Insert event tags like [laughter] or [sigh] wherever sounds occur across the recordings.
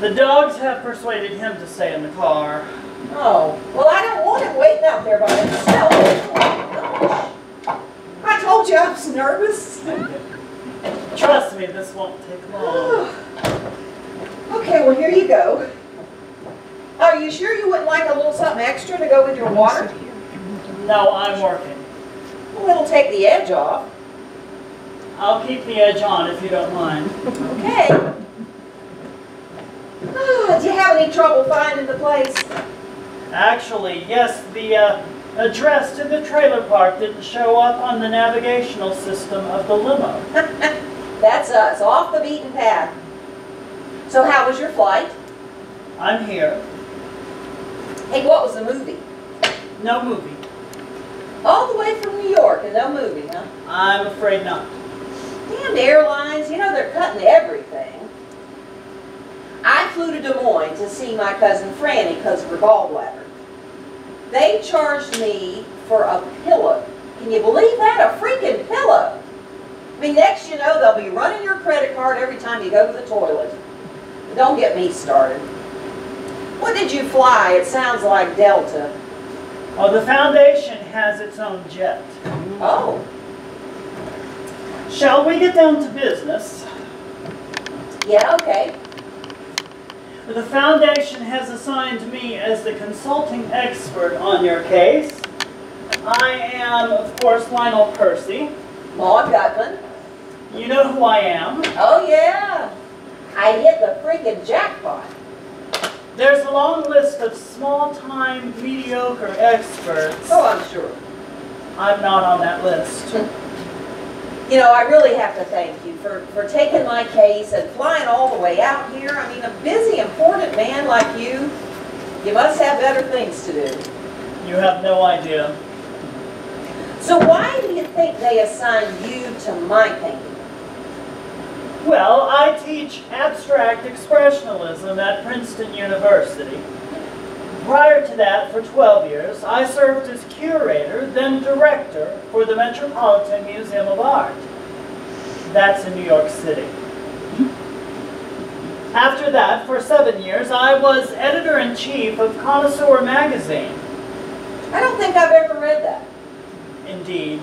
The dogs have persuaded him to stay in the car. Oh, well, I don't want him waiting out there by himself. Oh. I told you I was nervous. Trust me, this won't take long. [sighs] Okay, well, here you go. Are you sure you wouldn't like a little something extra to go with your water? No, I'm working. Well, it'll take the edge off. I'll keep the edge on if you don't mind. Okay. Ah, Do you have any trouble finding the place? Actually, yes, the uh, address to the trailer park didn't show up on the navigational system of the limo. [laughs] That's us, off the beaten path. So how was your flight? I'm here. Hey, what was the movie? No movie. All the way from New York and no movie, huh? I'm afraid not. Damned airlines, you know they're cutting everything. I flew to Des Moines to see my cousin Franny because of her gallbladder. They charged me for a pillow. Can you believe that? A freaking pillow. I mean, next you know, they'll be running your credit card every time you go to the toilet. Don't get me started. What did you fly? It sounds like Delta. Well, the foundation has its own jet. Oh, Shall we get down to business? yeah, okay. The foundation has assigned me as the consulting expert on your case. I am, of course, Lionel Percy. Maude Gutman. You know who I am. Oh, yeah. I hit the freaking jackpot. There's a long list of small-time, mediocre experts. Oh, I'm sure. I'm not on that list. [laughs] You know, I really have to thank you for, for taking my case and flying all the way out here. I mean, a busy, important man like you, you must have better things to do. You have no idea. So why do you think they assigned you to my painting? Well, I teach abstract expressionism at Princeton University. Prior to that, for 12 years, I served as curator, then director, for the Metropolitan Museum of Art. That's in New York City. After that, for seven years, I was editor-in-chief of Connoisseur magazine. I don't think I've ever read that. Indeed.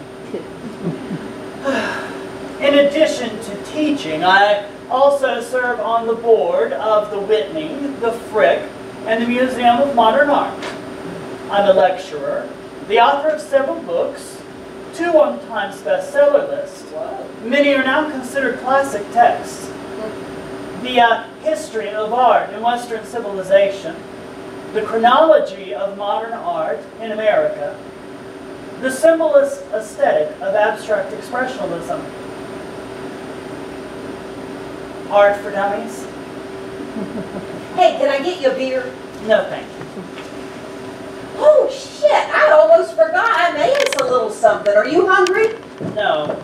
[sighs] In addition to teaching, I also serve on the board of the Whitney, the Frick, and the Museum of Modern Art. I'm a lecturer, the author of several books, two on Times bestseller list. Many are now considered classic texts. The uh, history of art in Western civilization, the chronology of modern art in America, the symbolist aesthetic of abstract expressionism, art for dummies? Hey, can I get you a beer? No, thank you. Oh, shit, I almost forgot. I made us a little something. Are you hungry? No,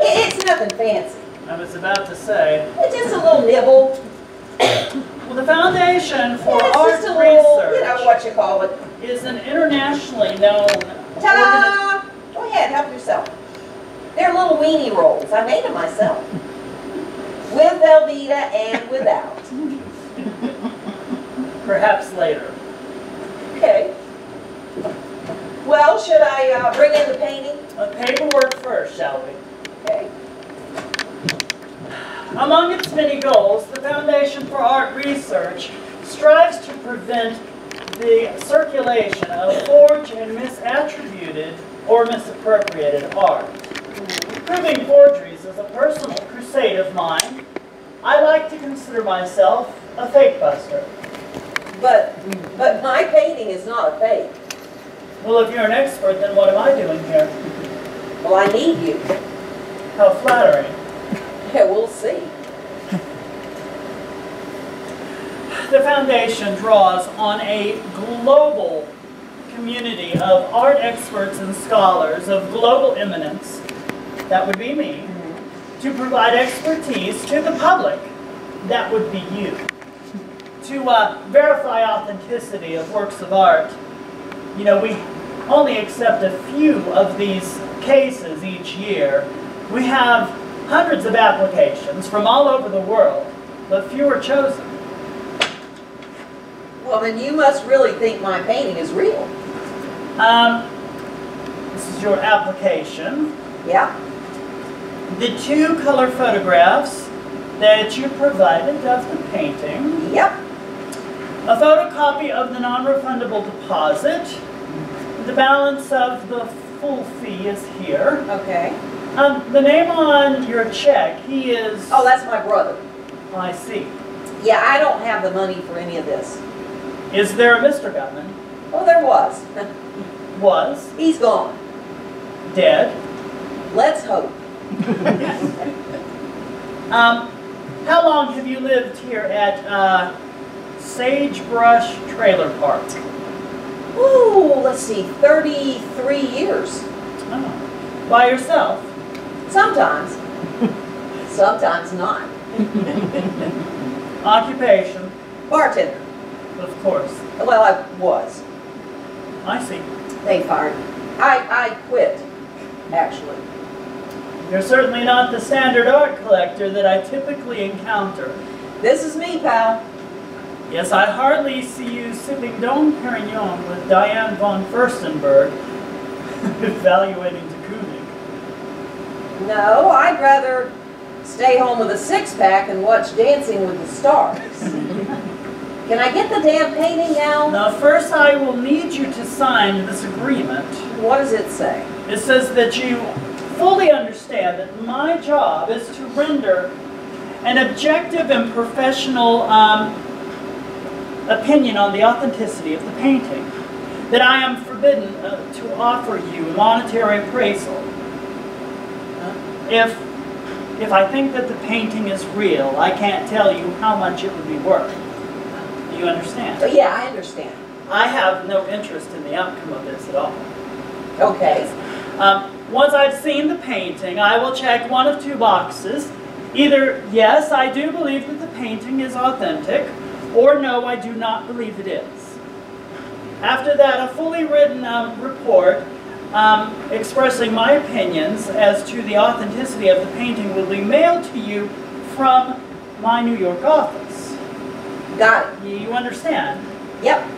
It- It's nothing fancy. I was about to say. It's just a little nibble. Well, the Foundation for It's Art a little, you know, Research what you call it. is an internationally known Ta-da! Go ahead, help yourself. They're little weenie rolls. I made them myself. With Velveeta and without. [laughs] Perhaps later. Okay. Well, should I uh, bring in the painting? Uh, paperwork first, shall we? Okay. Among its many goals, the Foundation for Art Research strives to prevent the circulation of forged and misattributed or misappropriated art. Proving forgeries is a personal crusade of mine. I like to consider myself a fake buster. But, but my painting is not a fake. Well, if you're an expert, then what am I doing here? Well, I need you. How flattering. Yeah, we'll see. The foundation draws on a global community of art experts and scholars of global eminence, that would be me, to provide expertise to the public, that would be you, to uh, verify authenticity of works of art. You know, we only accept a few of these cases each year. We have hundreds of applications from all over the world, but few are chosen. Well, then you must really think my painting is real. Um, this is your application. Yeah? The two color photographs that you provided of the painting, Yep. a photocopy of the non-refundable deposit, the balance of the full fee is here. Okay. Um, the name on your check, he is, Oh, that's my brother. I see. Yeah, I don't have the money for any of this. Is there a Mr. Gutman? Oh, there was. [laughs] [laughs] Was, He's gone. dead. Let's hope. [laughs] Um, how long have you lived here at uh, Sagebrush Trailer Park? Ooh, let's see, 33 years. Oh. By yourself? Sometimes. [laughs] Sometimes not. [laughs] Occupation, Bartender. of course. Well, I was. I see. They fired me. I, I quit, actually. You're certainly not the standard art collector that I typically encounter. This is me, pal. Yes, I hardly see you sipping Dom Perignon with Diane von Furstenberg, [laughs] evaluating de Kooning. No, I'd rather stay home with a six-pack and watch Dancing with the Stars. [laughs] Can I get the damn painting now? Now, first I will need you to sign this agreement. What does it say? It says that you fully understand that my job is to render an objective and professional um, opinion on the authenticity of the painting. That I am forbidden uh, to offer you monetary appraisal. If, if I think that the painting is real, I can't tell you how much it would be worth. Do you understand? Oh, yeah, I understand. I have no interest in the outcome of this at all. Okay. Um, once I've seen the painting, I will check one of two boxes. Either, yes, I do believe that the painting is authentic, or no, I do not believe it is. After that, a fully written um, report um, expressing my opinions as to the authenticity of the painting will be mailed to you from my New York office. Got it. You understand? Yep.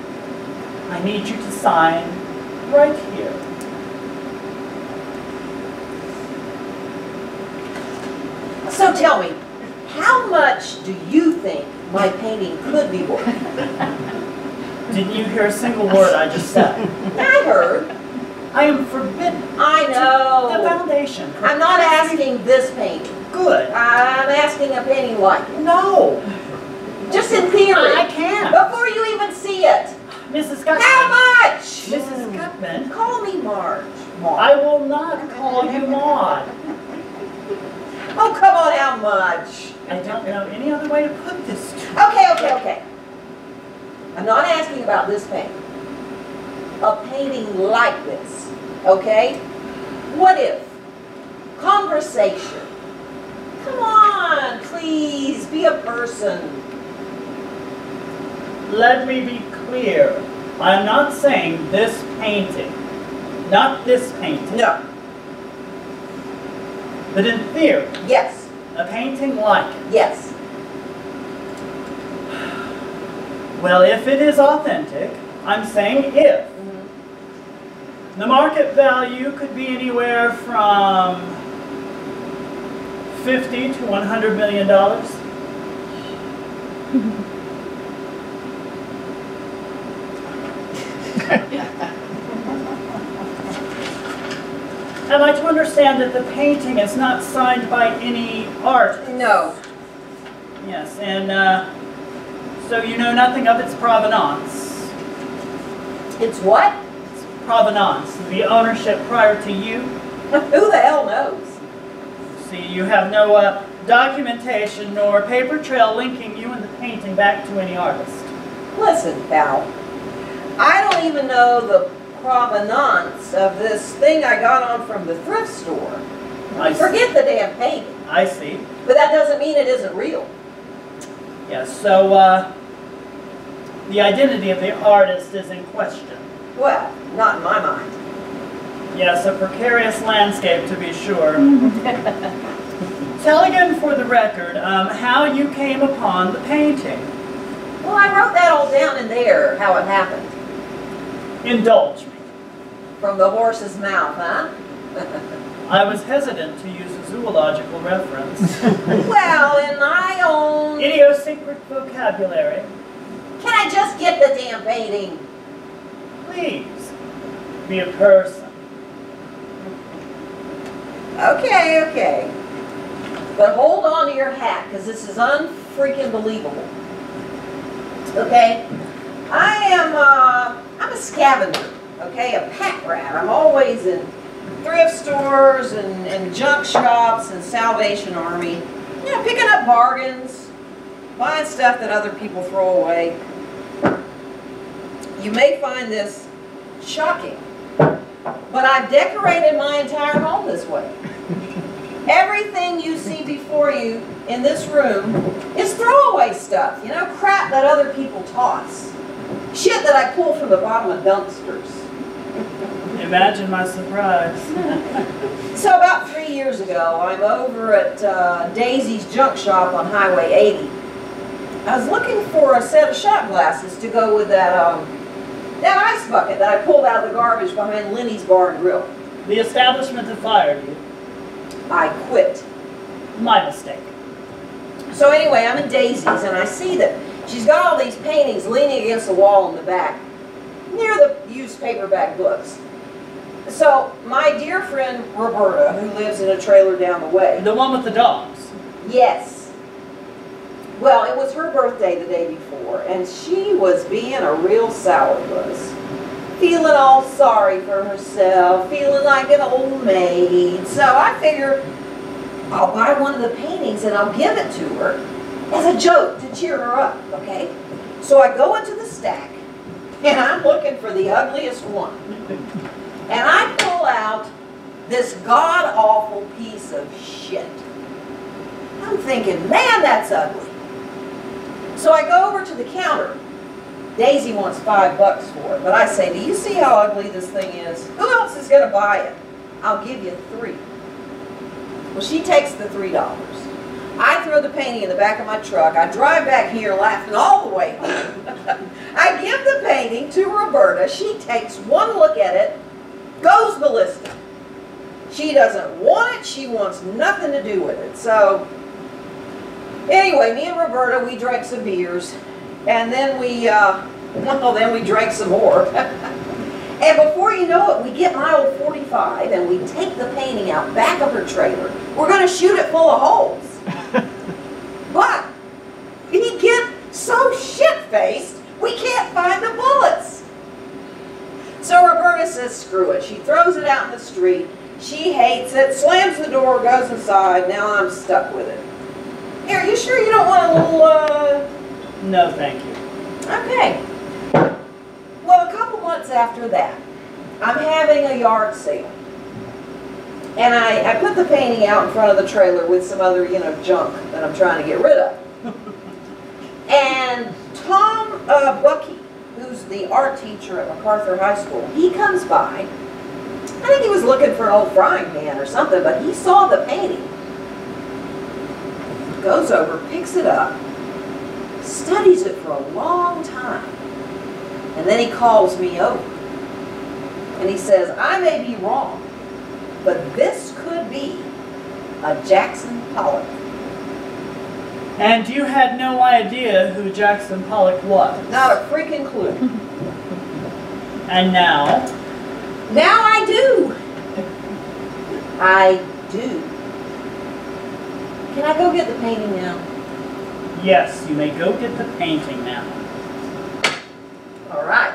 I need you to sign right here. So tell me, how much do you think my painting could be worth? [laughs] Didn't you hear a single word I just said? [laughs] I heard. I am forbidden. I know. The foundation. I'm not asking this painting. Good. I'm asking a painting like it. No. Just in theory. I can't. Before you even see it. Mrs. Gutman. How much? Mrs. Gutman. Call me Marge. Marge. I will not call you Maude. Oh, come on, how much? I don't know any other way to put this. Okay, okay, okay. I'm not asking about this painting. A painting like this, okay? What if? Conversation. Come on, please, be a person. Let me be clear. I am not saying this painting. Not this painting, No. but in theory, Yes. a painting like it. Yes. Well, if it is authentic, I'm saying if. The market value could be anywhere from 50 to 100 million dollars. I'd like to understand that the painting is not signed by any artist. No. Yes, and uh, so you know nothing of its provenance. It's what? Its provenance, the ownership prior to you. [laughs] Who the hell knows? See, you have no uh, documentation nor paper trail linking you and the painting back to any artist. Listen, pal. I don't even know the provenance of this thing I got on from the thrift store. I see. Forget the damn painting. I see. But that doesn't mean it isn't real. Yes, so uh, the identity of the artist is in question. Well, not in my mind. Yes, a precarious landscape to be sure. [laughs] Tell again for the record um, how you came upon the painting. Well, I wrote that all down in there, how it happened. Indulge me. From the horse's mouth, huh? [laughs] I was hesitant to use zoological reference. [laughs] well, in my own... Idiosyncratic vocabulary. Can I just get the damn painting? Please, be a person. Okay, okay. But hold on to your hat, because this is unfreaking believable. Okay? I am, uh, I'm a scavenger, okay? A pack rat. I'm always in thrift stores and, and junk shops and Salvation Army. You know, picking up bargains, buying stuff that other people throw away. You may find this shocking, but I've decorated my entire home this way. [laughs] Everything you see before you in this room is throwaway stuff, you know, crap that other people toss. Shit that I pull from the bottom of dumpsters. Imagine my surprise. [laughs] So about three years ago, I'm over at uh, Daisy's junk shop on Highway 80. I was looking for a set of shot glasses to go with that, um, that ice bucket that I pulled out of the garbage behind Lenny's Bar and Grill. The establishment have fired you. I quit. My mistake. So anyway, I'm in Daisy's and I see that she's got all these paintings leaning against the wall in the back, near the used paperback books. So my dear friend Roberta, who lives in a trailer down the way, The one with the dogs. yes. Well, it was her birthday the day before, and she was being a real sourpuss. Feeling all sorry for herself, feeling like an old maid. So I figure I'll buy one of the paintings and I'll give it to her as a joke to cheer her up, okay? So I go into the stack and I'm looking for the ugliest one. And I pull out this god-awful piece of shit. I'm thinking, man, that's ugly. So I go over to the counter. Daisy wants five bucks for it, but I say, do you see how ugly this thing is? Who else is going to buy it? I'll give you three. Well, she takes the three dollars. I throw the painting in the back of my truck. I drive back here laughing all the way home. [laughs] I give the painting to Roberta. She takes one look at it, goes ballistic. She doesn't want it. She wants nothing to do with it. So, anyway, me and Roberta, we drank some beers. And then we, uh, [laughs] well, then we drank some more. [laughs] and before you know it, we get my old 45 and we take the painting out back of her trailer. We're going to shoot it full of holes. [laughs] but he gets so shit-faced, we can't find the bullets. So Roberta says, screw it. She throws it out in the street. She hates it, slams the door, goes inside. Now I'm stuck with it. Here, are you sure you don't want a little, uh... No, thank you. Okay. Well, a couple months after that, I'm having a yard sale. And I, I put the painting out in front of the trailer with some other, you know, junk that I'm trying to get rid of. [laughs] And Tom uh, Bucky, who's the art teacher at MacArthur High School, he comes by I think he was looking for an old frying pan or something, but he saw the painting. Goes over, picks it up, studies it for a long time, and then he calls me over. And he says, I may be wrong, but this could be a Jackson Pollock. And you had no idea who Jackson Pollock was. Not a freaking clue. [laughs] And now, Now I do. I do. Can I go get the painting now? yes, you may go get the painting now. All right.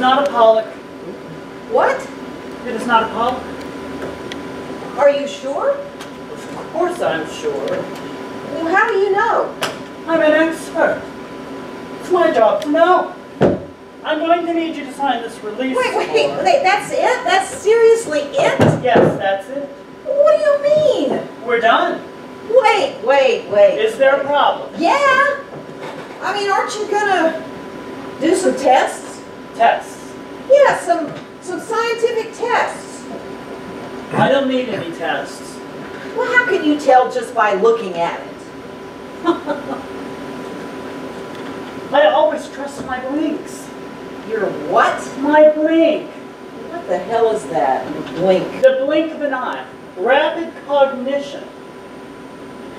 Not a Pollock. What? It is not a Pollock. Are you sure? Of course I'm sure. Well, how do you know? I'm an expert. It's my job to know. I'm going to need you to sign this release Wait, wait, form. wait, that's it? That's seriously it? Yes, that's it. What do you mean? We're done. Wait, wait, wait. Is there a problem? Yeah. I mean, aren't you gonna do some tests? Tests. Yeah, some some scientific tests. I don't need any tests. Well, how can you tell just by looking at it? [laughs] I always trust my blinks. Your what? My blink. What the hell is that? Blink. The blink of an eye. Rapid cognition.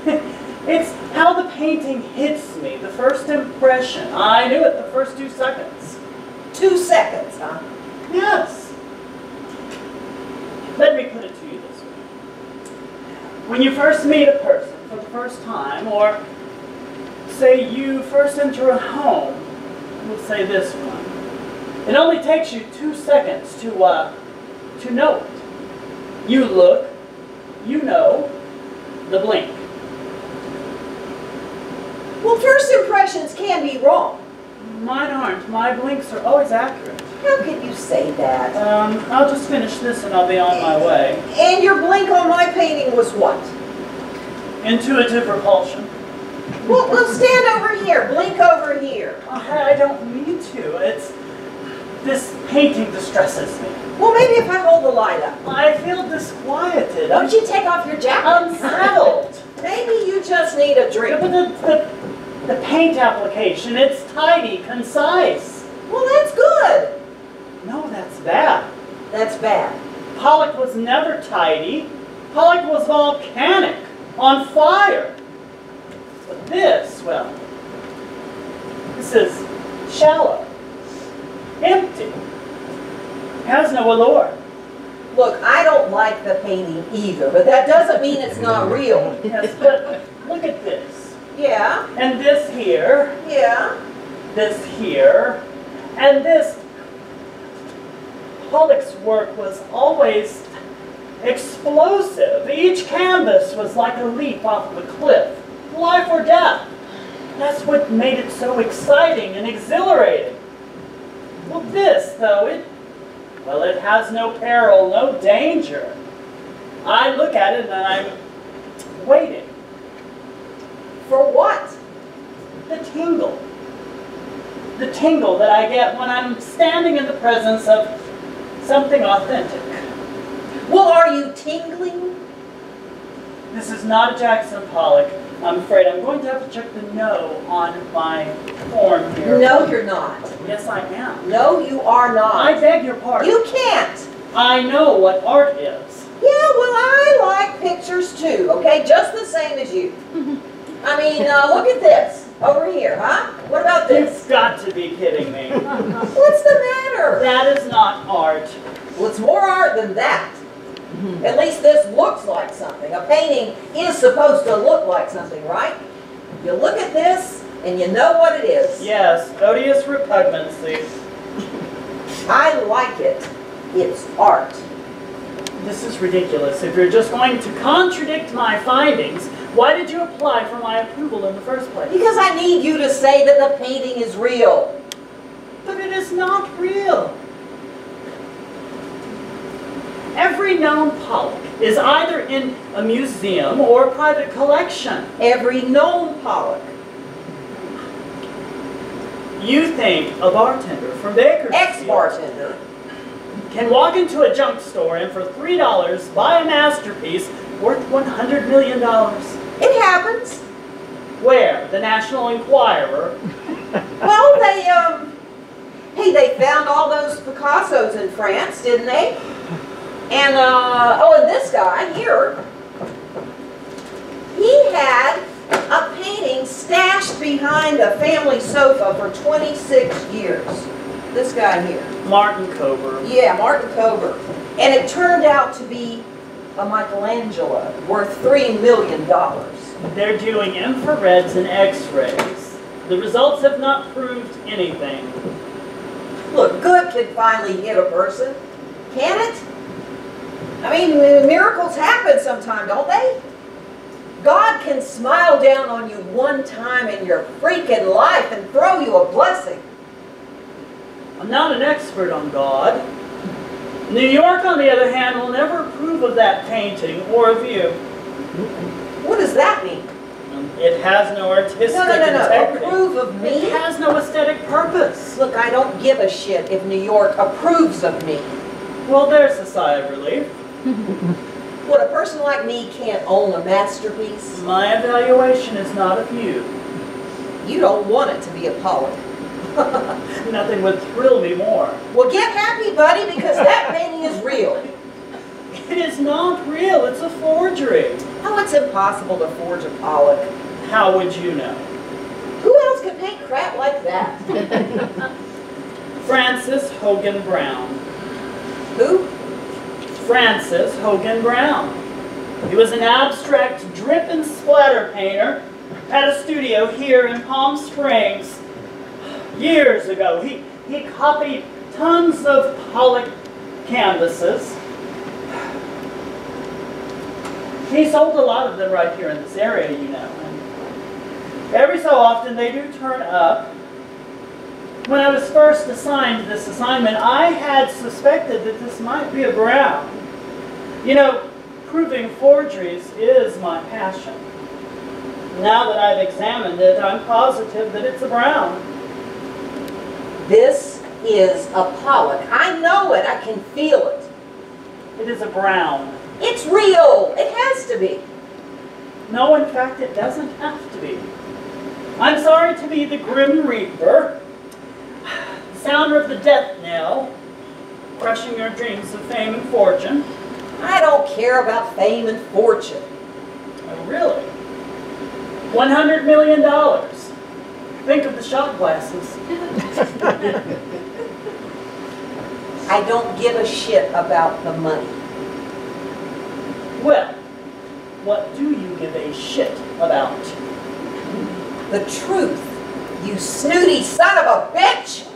[laughs] it's how the painting hits me, the first impression. I knew it the first two seconds. Two seconds, huh? Yes. Let me put it to you this way. When you first meet a person for the first time, or say you first enter a home, let's say this one, it only takes you two seconds to, uh, to know it. You look, you know, the blink. Well, first impressions can be wrong. Mine aren't. My blinks are always accurate. How can you say that? Um, I'll just finish this and I'll be on my way. And your blink on my painting was what? Intuitive repulsion. Well, well, stand over here. Blink over here. I I don't need to. It's this painting distresses me. Well, maybe if I hold the light up. I feel disquieted. Don't you take off your jacket? I'm unsettled. Maybe you just need a Yeah, drink. but the, the, the paint application, it's tidy, concise. Well, that's good. No, that's bad. That's bad. Pollock was never tidy. Pollock was volcanic, on fire. But this, well, this is shallow, empty, has no allure. Look, I don't like the painting either, but that doesn't mean it's not real. Yes, but look at this. Yeah, And this here, yeah. this here, and this. Pollock's work was always explosive. Each canvas was like a leap off of a cliff, life or death. That's what made it so exciting and exhilarating. Well, this, though, it, well, it has no peril, no danger. I look at it and I'm waiting. For what? The tingle. The tingle that I get when I'm standing in the presence of something authentic. Well, are you tingling? This is not a Jackson Pollock. I'm afraid I'm going to have to check the no on my form here. No, you're not. Yes, I am. No, you are not. I beg your pardon. You can't. I know what art is. Yeah, well, I like pictures too, okay? Just the same as you. [laughs] I mean, uh, look at this over here, huh? What about this? You've got to be kidding me. [laughs] What's the matter? That is not art. Well, it's more art than that. At least this looks like something. A painting is supposed to look like something, right? You look at this and you know what it is. Yes, odious repugnancy. I like it. It's art. This is ridiculous. If you're just going to contradict my findings, why did you apply for my approval in the first place? Because I need you to say that the painting is real. But it is not real. Every known Pollock is either in a museum or a private collection. Every known Pollock. You think a bartender from Bakersfield Ex-bartender. can walk into a junk store and for $3 buy a masterpiece worth $100 million. It happens. Where? The National Enquirer. [laughs] Well, they, um, hey, they found all those Picassos in France, didn't they? And, uh, oh, and this guy here, he had a painting stashed behind a family sofa for 26 years. This guy here. Martin Kober. Yeah, Martin Kober. And it turned out to be a Michelangelo worth $3 million. They're doing infrareds and x-rays. The results have not proved anything. Look, good can finally hit a person, can it? I mean, miracles happen sometime, don't they? God can smile down on you one time in your freaking life and throw you a blessing. I'm not an expert on God. New York, on the other hand, will never approve of that painting or of you. What does that mean? Um, it has no artistic No, no, no, no. integrity. Approve of It me? has no aesthetic purpose. Look, I don't give a shit if New York approves of me. Well, there's a sigh of relief. [laughs] What, a person like me can't own a masterpiece? My evaluation is not of you. You don't want it to be a Pollock. [laughs] Nothing would thrill me more. Well, get happy, buddy, because that [laughs] painting is real. It is not real. It's a forgery. Oh, it's impossible to forge a Pollock. How would you know? Who else could paint crap like that? [laughs] Francis Hogan Brown. Who? Francis Hogan Brown. He was an abstract drip and splatter painter at a studio here in Palm Springs. Years ago, he, he copied tons of Pollock canvases. He sold a lot of them right here in this area, you know. And every so often they do turn up. When I was first assigned this assignment, I had suspected that this might be a Brown. You know, proving forgeries is my passion. Now that I've examined it, I'm positive that it's a Brown. This is a Pollock. I know it. I can feel it. It is a Brown. It's real. It has to be. No, in fact, it doesn't have to be. I'm sorry to be the Grim Reaper, the sounder of the death knell, crushing your dreams of fame and fortune. I don't care about fame and fortune. Oh, really? $100 million. Think of the shot glasses. [laughs] I don't give a shit about the money. Well, what do you give a shit about? The truth, you snooty son of a bitch!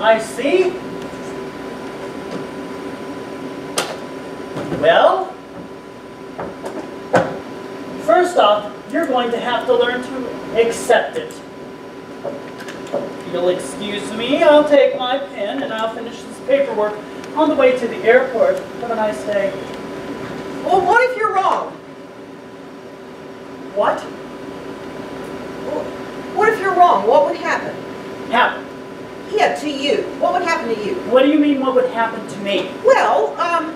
I see. Well, first off, you're going to have to learn to accept it. You'll excuse me, I'll take my pen and I'll finish this paperwork on the way to the airport. Have a nice day. Well, what if you're wrong? What? What if you're wrong? What would happen? Happen. Yeah, to you. What would happen to you? What do you mean what would happen to me? Well, um,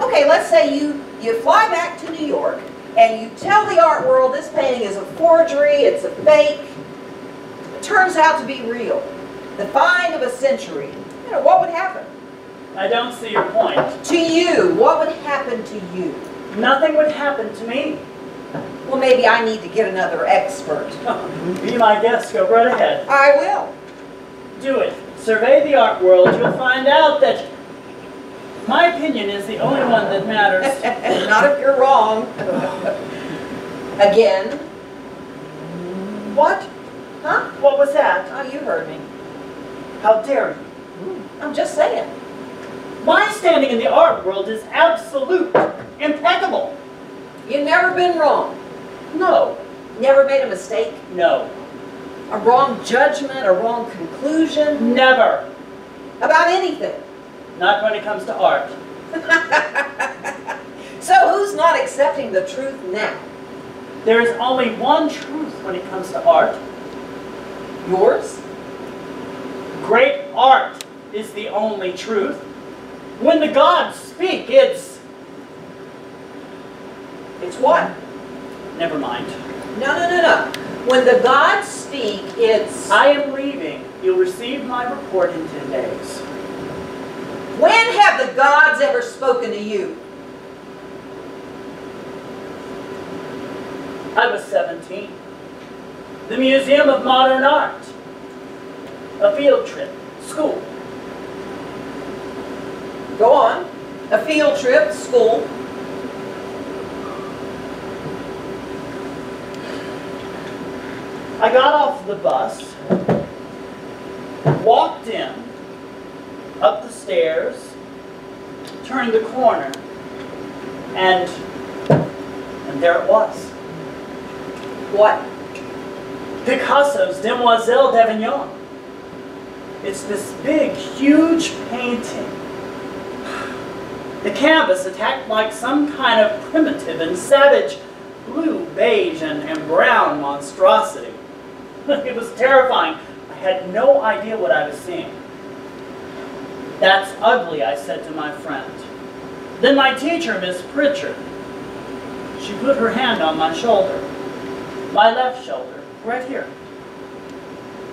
okay, let's say you, you fly back to New York and you tell the art world this painting is a forgery, it's a fake. Turns out to be real. The find of a century. You know, what would happen? I don't see your point. To you, what would happen to you? Nothing would happen to me. Well, maybe I need to get another expert. [laughs] Be my guest, go right ahead. I will. Do it. Survey the art world, you'll find out that my opinion is the only one that matters. [laughs] Not if you're wrong. [laughs] Again. What? Huh? What was that? Oh, you heard me. How dare you? Hmm. I'm just saying. My standing in the art world is absolute, impeccable. You've never been wrong. No, Never made a mistake. no, A wrong judgment, a wrong conclusion never. about anything. Not when it comes to art. [laughs] So who's not accepting the truth now? There is only one truth when it comes to art. Yours? Great art is the only truth. When the gods speak, it's... It's what? Never mind. No, no, no, no. When the gods speak, it's... I am leaving. You'll receive my report in 10 days. When have the gods ever spoken to you? I was 17. The Museum of Modern Art. A field trip. School. Go on. A field trip, school. I got off the bus, walked in, up the stairs, turned the corner, and, and there it was. What? Picasso's Demoiselles d'Avignon. It's this big, huge painting. The canvas attacked like some kind of primitive and savage blue, beige, and, and brown monstrosity. [laughs] it was terrifying. I had no idea what I was seeing. That's ugly, I said to my friend. Then my teacher, Miss Pritchard, she put her hand on my shoulder, my left shoulder, right here.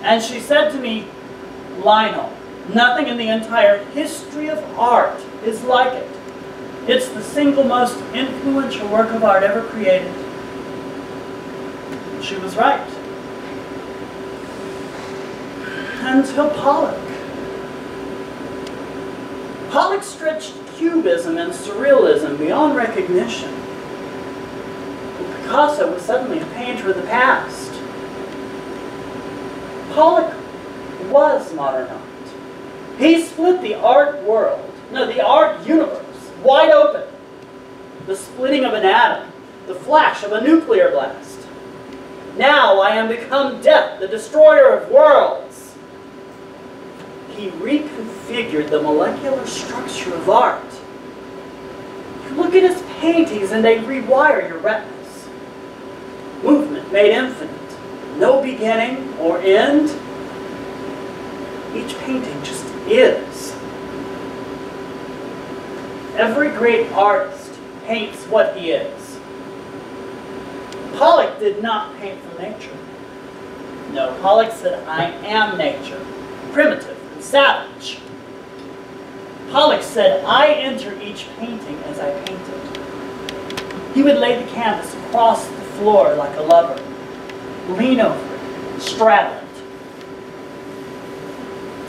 And she said to me, Lionel, nothing in the entire history of art is like it. It's the single most influential work of art ever created. She was right. Until Pollock. Pollock stretched cubism and surrealism beyond recognition. Picasso was suddenly a painter of the past. Pollock was modern art. He split the art world, no, the art universe, wide open. The splitting of an atom, the flash of a nuclear blast. Now I am become death, the destroyer of worlds. He reconfigured the molecular structure of art. You look at his paintings and they rewire your retinas. Movement made infinite. No beginning or end. Each painting just is. Every great artist paints what he is. Pollock did not paint from nature. No, Pollock said, I am nature, primitive and savage. Pollock said, I enter each painting as I paint it. He would lay the canvas across the floor like a lover, lean over it, straddle it,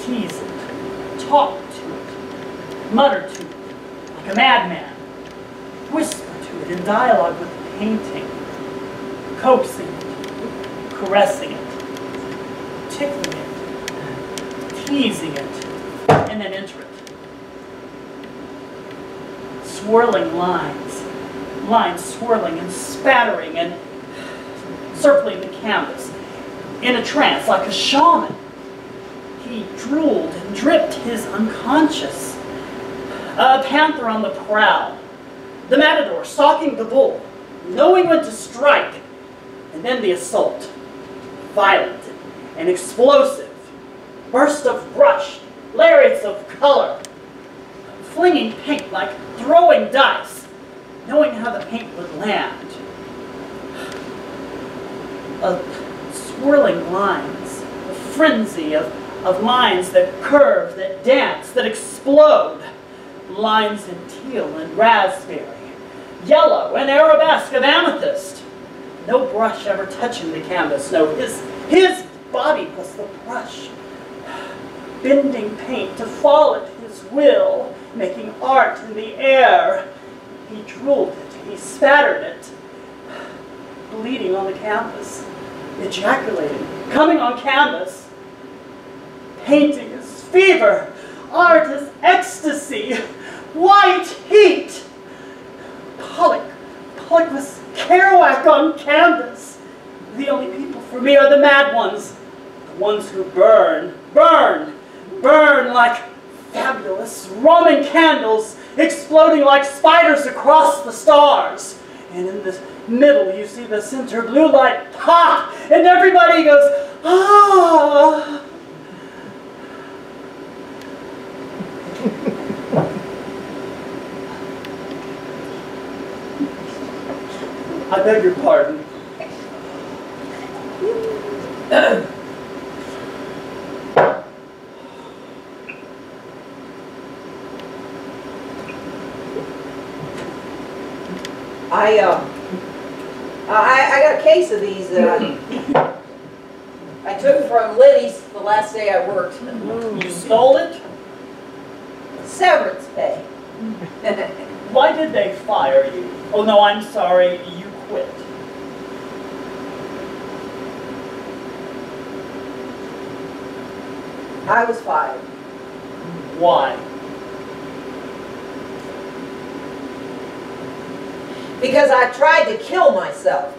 tease it, talk to it, mutter to it like a madman, whisper to it in dialogue with the painting, coaxing it, caressing it, tickling it, teasing it, and then enter it. Swirling lines, lines swirling and spattering and circling the canvas in a trance like a shaman. He drooled and dripped his unconscious. A panther on the prowl, the matador stalking the bull, knowing when to strike, and then the assault. Violent and explosive, burst of brush, lariats of color, flinging paint like throwing dice, knowing how the paint would land. A swirling lines, a frenzy of, of lines that curve, that dance, that explode. Lines in teal and raspberry, yellow and arabesque of amethyst. No brush ever touching the canvas, no, his, his body was the brush. Bending paint to fall at his will, making art in the air. He drooled it, he spattered it, bleeding on the canvas, ejaculating, coming on canvas. Painting is fever, art is ecstasy, white heat. Pollock, Pollock was Kerouac on canvas. The only people for me are the mad ones, the ones who burn, burn, burn like fabulous Roman candles exploding like spiders across the stars. And in the middle, you see the center blue light pop, and everybody goes, ah. [laughs] I beg your pardon. I, uh, Uh, I, I got a case of these that I, I took from Liddy's the last day I worked. You stole it? Severance pay. [laughs] Why did they fire you? Oh no, I'm sorry, you quit. I was fired. Why? Because I tried to kill myself.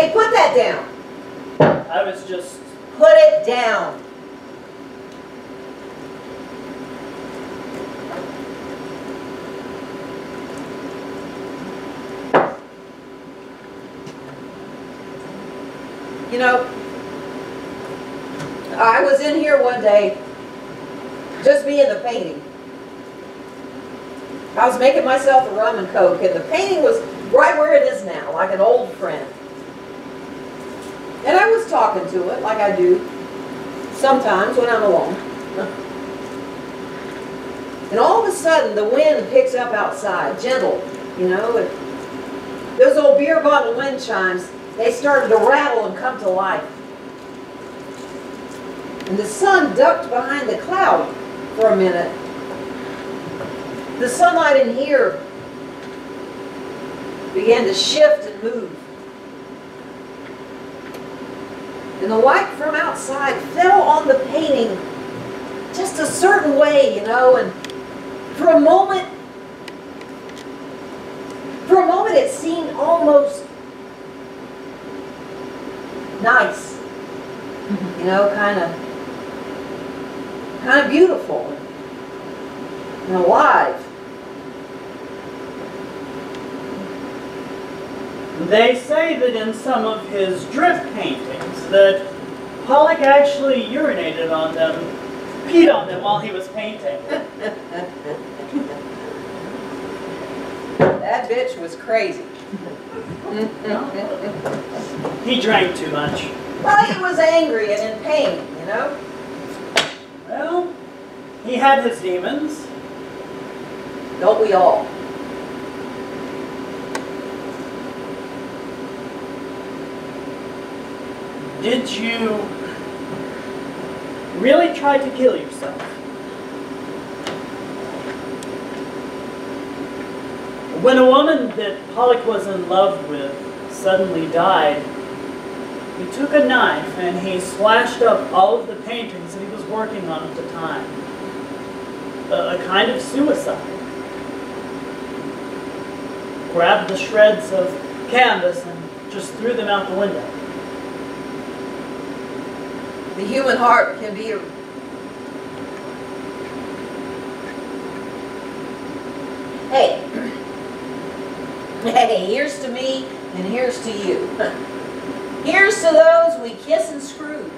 Hey, put that down. I was just Put it down. You know, I was in here one day, just me and the painting. I was making myself a rum and coke, and the painting was right where it is now, like an old friend. And I was talking to it, like I do sometimes when I'm alone. [laughs] And all of a sudden, the wind picks up outside, gentle, you know, and those old beer bottle wind chimes, they started to rattle and come to life. And the sun ducked behind the cloud for a minute. The sunlight in here began to shift and move. And the light from outside fell on the painting just a certain way, you know, and for a moment, for a moment it seemed almost nice. You know, kind of, kind of beautiful and alive. They say that in some of his drip paintings that Pollock actually urinated on them, peed on them while he was painting. That bitch was crazy. He drank too much. Well, he was angry and in pain, you know? Well, he had his demons. Don't we all? Did you really try to kill yourself? When a woman that Pollock was in love with suddenly died, he took a knife and he slashed up all of the paintings that he was working on at the time. A, a kind of suicide. Grabbed the shreds of canvas and just threw them out the window. The human heart can be a Hey. [clears throat] Hey, here's to me and here's to you. [laughs] Here's to those we kiss and screw.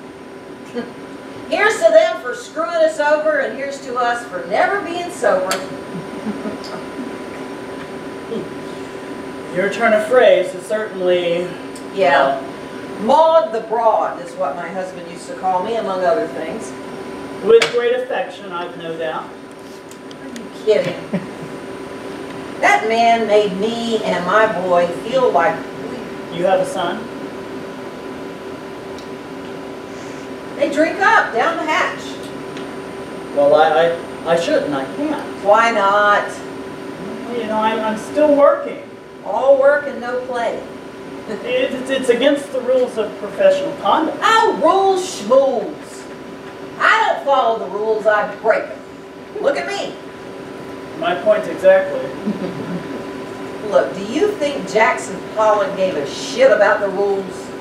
[laughs] Here's to them for screwing us over and here's to us for never being sober. Your turn of phrase is certainly Yeah. Maude the Broad is what my husband used to call me, among other things. with great affection, I've no doubt. Are you kidding? That man made me and my boy feel like You have a son? They drink up down the hatch. Well, I, I, I shouldn't. I can't. Why not? You know, I'm, I'm still working. All work and no play. [laughs] It, it's, it's against the rules of professional conduct. Oh, rules schmools. I don't follow the rules, I break them. Look at me. My point exactly. [laughs] Look, do you think Jackson Pollock gave a shit about the rules?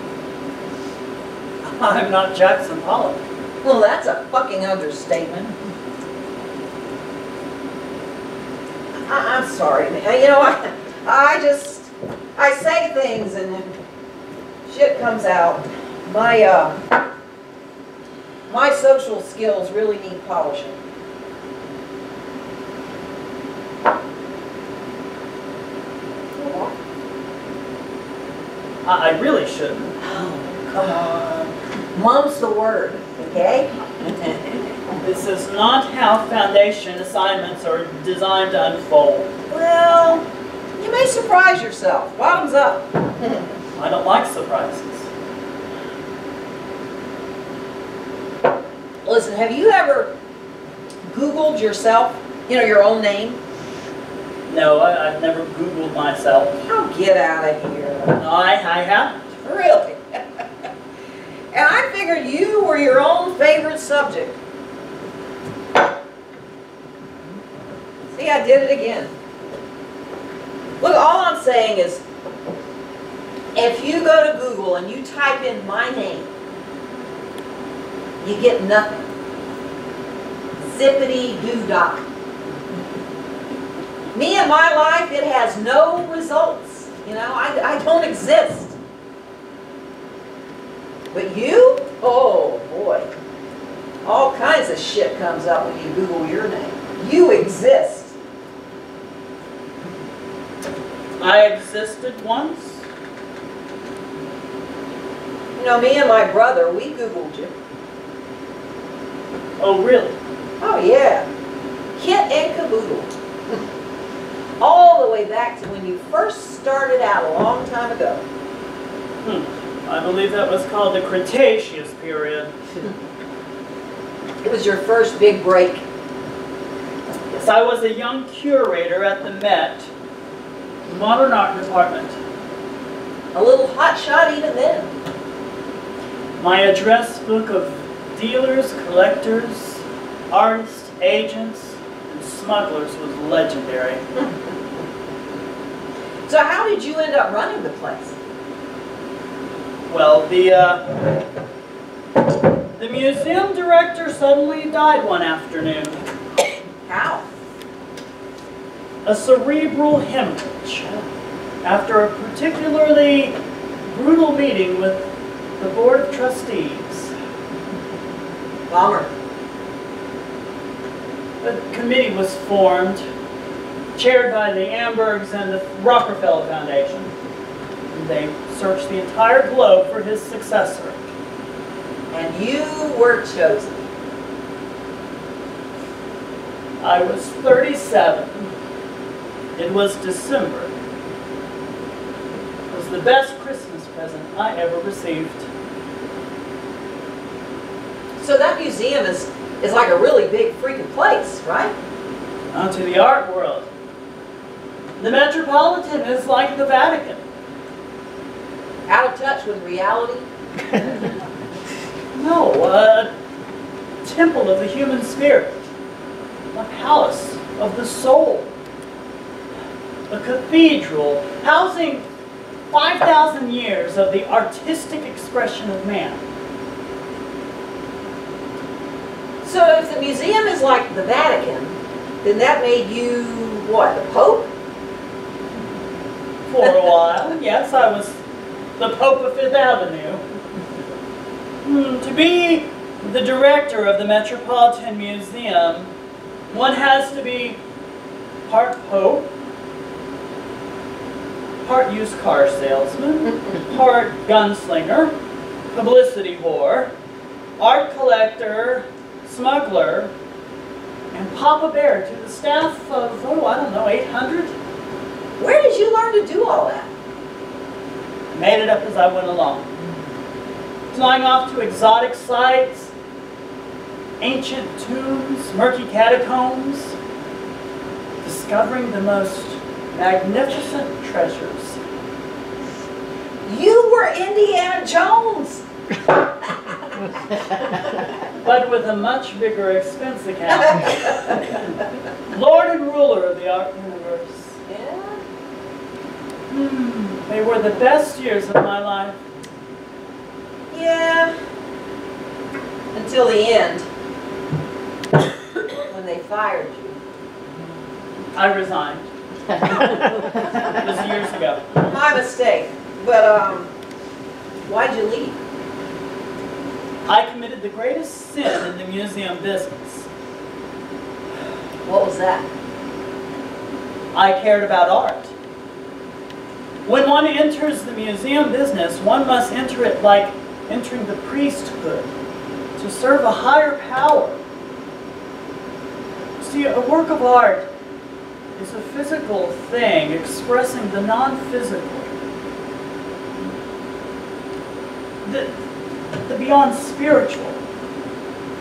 [laughs] I'm not Jackson Pollock. Well, that's a fucking understatement. I, I'm sorry, man. You know, I, I just, I say things and shit comes out. My, uh, my social skills really need polishing. I, I really shouldn't. Oh, come on. Mum's the word, okay? [laughs] This is not how foundation assignments are designed to unfold. Well, you may surprise yourself. Bottoms up. I don't like surprises. Listen, have you ever Googled yourself, you know, your own name? No, I, I've never Googled myself. Oh, get out of here. No, I, I haven't. And I figured you were your own favorite subject. See, I did it again. Look, all I'm saying is, if you go to Google and you type in my name, you get nothing. Zippity doo dah. Me and my life, it has no results. You know, I, I don't exist. But you? Oh boy. All kinds of shit comes up when you Google your name. You exist. I existed once. You know, me and my brother, we Googled you. Oh, really? Oh yeah. Kit and caboodle. All the way back to when you first started out a long time ago. Hmm. I believe that was called the Cretaceous period. It was your first big break. Yes, I was a young curator at the Met Modern Art Department. A little hot shot even then. My address book of dealers, collectors, artists, agents, and smugglers was legendary. [laughs] So how did you end up running the place? Well, the, uh, the museum director suddenly died one afternoon. How? A cerebral hemorrhage after a particularly brutal meeting with the Board of Trustees. Bummer. A committee was formed, chaired by the Annenbergs and the Rockefeller Foundation. They searched the entire globe for his successor. And you were chosen. I was 37. It was December. It was the best Christmas present I ever received. So that museum is, is like a really big freaking place, right? Onto the art world. The Metropolitan is like the Vatican. Out of touch with reality. [laughs] No, a temple of the human spirit. A palace of the soul. A cathedral housing 5,000 years of the artistic expression of man. So if the museum is like the Vatican, then that made you, what, the Pope? For a while, yes, I was the Pope of Fifth Avenue. Hmm, to be the director of the Metropolitan Museum, one has to be part Pope, part used car salesman, [laughs] part gunslinger, publicity whore, art collector, smuggler, and Papa Bear to the staff of, oh, I don't know, 800? Where did you learn to do all that? Made it up as I went along. Flying off to exotic sites, ancient tombs, murky catacombs, discovering the most magnificent treasures. You were Indiana Jones. [laughs] but with a much bigger expense account. Lord and ruler of the art universe. Yeah. Hmm, they were the best years of my life. Yeah. Until the end. when they fired you. I resigned. it was years ago. My mistake. But um why'd you leave? I committed the greatest sin in the museum business. What was that? I cared about art. When one enters the museum business, one must enter it like entering the priesthood to serve a higher power. See, a work of art is a physical thing expressing the non-physical. The, the beyond spiritual.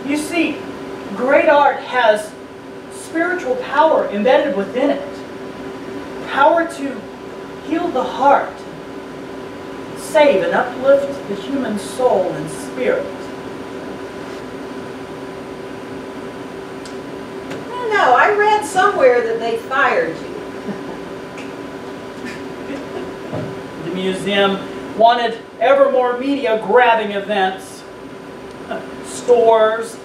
You see, great art has spiritual power embedded within it. Power to heal the heart, save and uplift the human soul and spirit. I don't know. I read somewhere that they fired you. [laughs] The museum wanted ever more media grabbing events, [laughs] stores,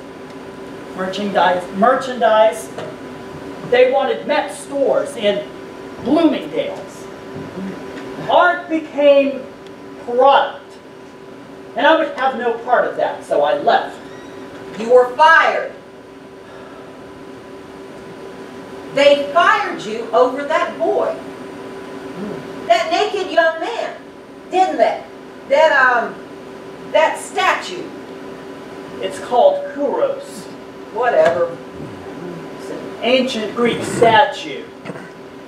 merchandise, merchandise. They wanted Met stores in Bloomingdale's. Art became product. And I would have no part of that, so I left. You were fired. They fired you over that boy. That naked young man, didn't they? That um that statue. It's called Kouros. Whatever. It's an ancient Greek statue.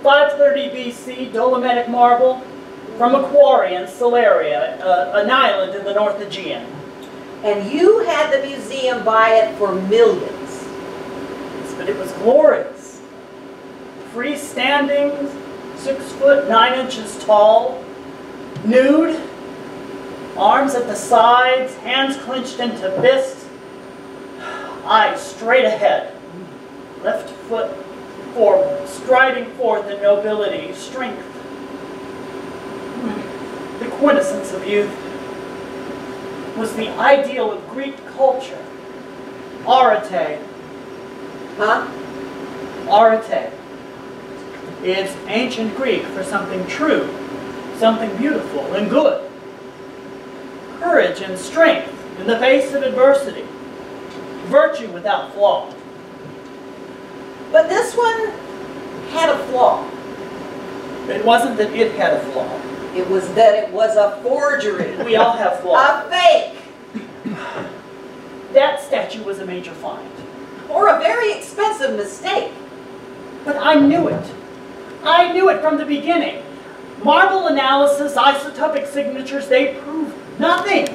530 BC, Dolomitic marble, from a quarry in Celeria, uh, an island in the North Aegean. And you had the museum buy it for millions. But it was glorious. Freestanding, six foot nine inches tall, nude, Arms at the sides, hands clenched into fists, eyes straight ahead, left foot forward, striding forth in nobility, strength, quintessence of youth, was the ideal of Greek culture. Arete, Huh? arete, is ancient Greek for something true, something beautiful and good. Courage and strength in the face of adversity. Virtue without flaw. But this one had a flaw. It wasn't that it had a flaw. It was that it was a forgery. We all have flaws. A fake. That statue was a major find. Or a very expensive mistake. But I knew it. I knew it from the beginning. Marble analysis, isotopic signatures, they prove nothing.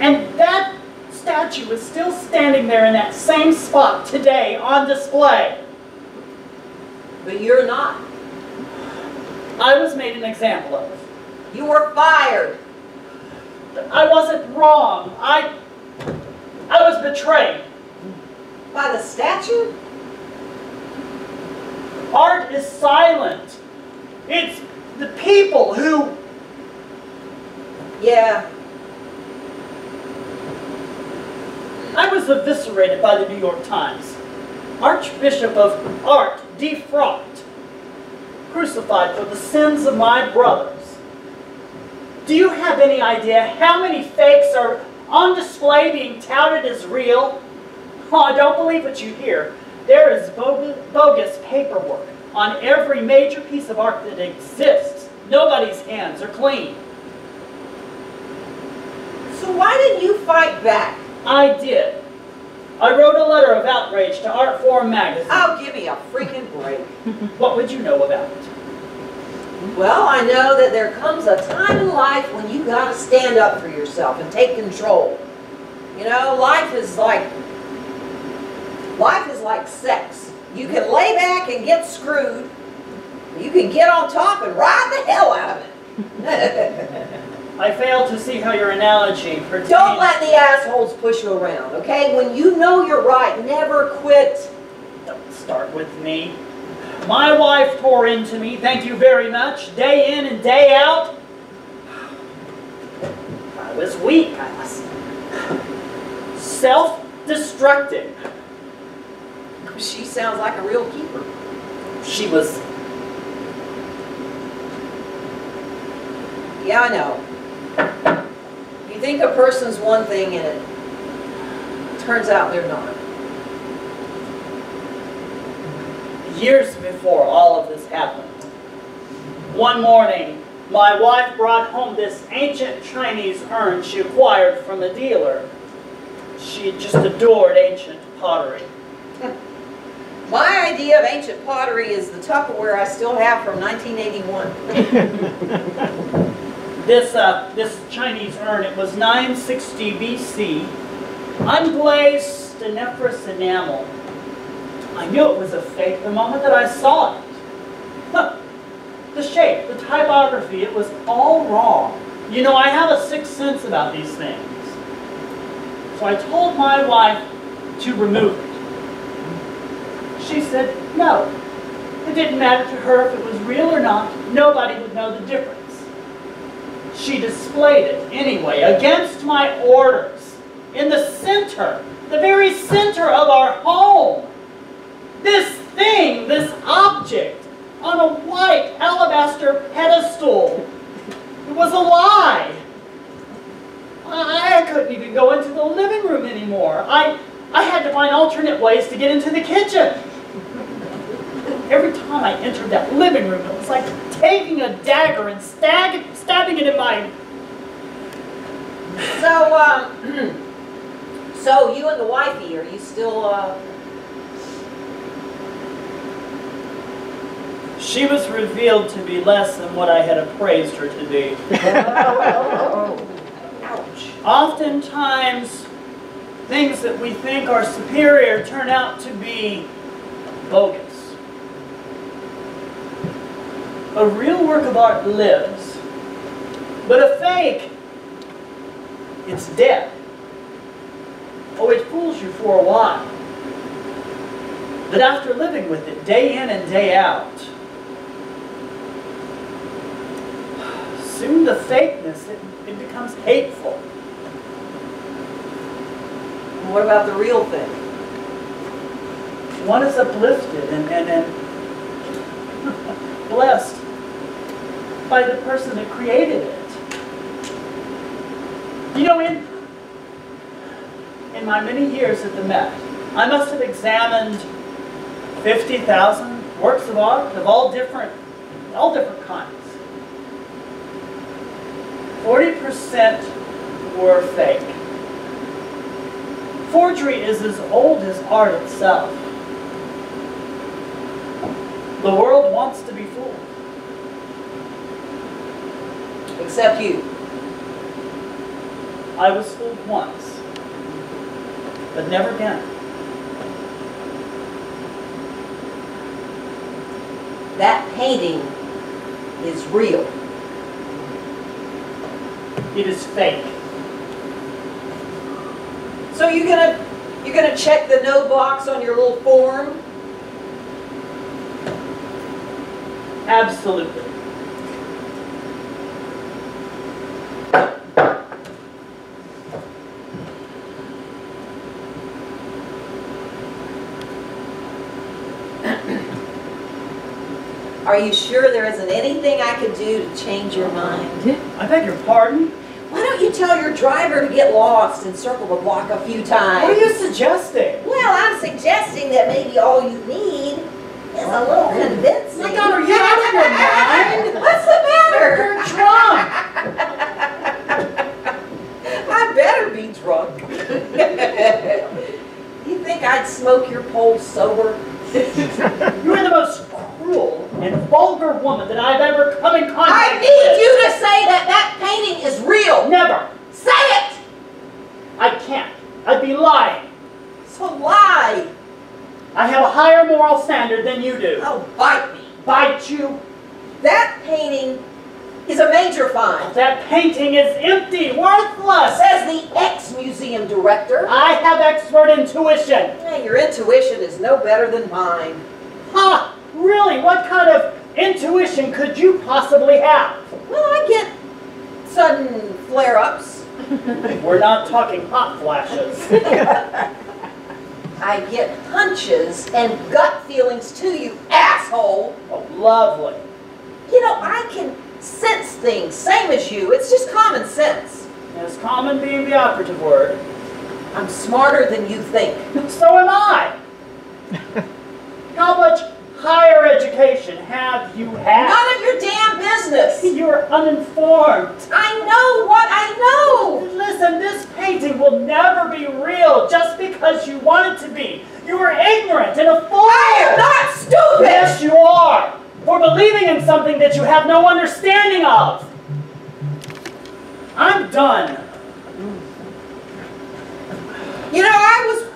And that statue is still standing there in that same spot today on display. But you're not. I was made an example of. You were fired. I wasn't wrong. I, I was betrayed. By the statue? Art is silent. It's the people who Yeah. I was eviscerated by the New York Times. Archbishop of Art defrocked, crucified for the sins of my brothers. Do you have any idea how many fakes are on display being touted as real? Oh, I don't believe what you hear. There is bogus, bogus paperwork on every major piece of art that exists. Nobody's hands are clean. So why didn't you fight back? I did. I wrote a letter of outrage to Art Forum magazine. Oh, give me a freaking break. [laughs] What would you know about it? Well, I know that there comes a time in life when you gotta stand up for yourself and take control. You know, life is like, life is like sex. You can lay back and get screwed. You can get on top and ride the hell out of it. [laughs] I fail to see how your analogy pertains. Don't let the assholes push you around, okay? When you know you're right, never quit. Don't start with me. My wife tore into me, thank you very much, day in and day out. I was weak. I was self-destructive. She sounds like a real keeper. She was Yeah, I know. You think a person's one thing and it turns out they're not. years before all of this happened. One morning, my wife brought home this ancient Chinese urn she acquired from a dealer. She just adored ancient pottery. [laughs] My idea of ancient pottery is the Tupperware I still have from 1981. [laughs] This, uh, this Chinese urn, it was 960 BC, unglazed stanniferous enamel. I knew it was a fake the moment that I saw it. Huh. The shape, the typography, it was all wrong. You know, I have a sixth sense about these things. So I told my wife to remove it. She said no. It didn't matter to her if it was real or not. Nobody would know the difference. She displayed it anyway, against my orders, in the center, the very center of our home. This thing, this object, on a white alabaster pedestal. It was a lie. I couldn't even go into the living room anymore. I, I had to find alternate ways to get into the kitchen. Every time I entered that living room, it was like taking a dagger and stag, stabbing it in my. So, um, [clears throat] so you and the wifey, are you still, uh, She was revealed to be less than what I had appraised her to be. [laughs] ouch. Oftentimes, things that we think are superior turn out to be bogus. A real work of art lives, but a fake, it's dead. Oh, it fools you for a while. But after living with it day in and day out, soon the fakeness, it, it becomes hateful. What about the real thing? One is uplifted and, and, and [laughs] blessed by the person that created it. You know, in, in my many years at the Met, I must have examined 50,000 works of art of all different, all different kinds. 40% were fake. Forgery is as old as art itself. The world wants to be fooled. Except you. I was fooled once, but never again. That painting is real. It is fake. So you're gonna, you're gonna check the no box on your little form? Absolutely. Are you sure there isn't anything I could do to change your mind? I beg your pardon? Why don't you tell your driver to get lost and circle the block a few times? What are you suggesting? Well, I'm suggesting that maybe all you need is a little oh, convincing. My God, are you out of your mind? [laughs] What's the matter? You're drunk! [laughs] I better be drunk. [laughs] you think I'd smoke your pole sober? You're the most cruel and vulgar woman that I've ever come in contact with. I need with. you to say that that painting is real. Never. Say it! I can't. I'd be lying. So lie. I have a higher moral standard than you do. Oh, bite me. Bite you. That painting is a major find. That painting is empty, worthless. Says the ex-museum director. I have expert intuition. Hey, your intuition is no better than mine. Ha! Really? What kind of intuition could you possibly have? Well, I get sudden flare-ups. [laughs] We're not talking hot flashes. [laughs] I get hunches and gut feelings too, you, asshole. Oh, lovely. You know, I can sense things, same as you. It's just common sense. As common being the operative word, I'm smarter than you think. so am I. [laughs] How much higher education have you had? None of your damn business. [laughs] You're uninformed. I know what I know. Listen, this painting will never be real just because you want it to be. You are ignorant and a fool. I am not stupid. Yes, you are. For believing in something that you have no understanding of. I'm done. You know, I was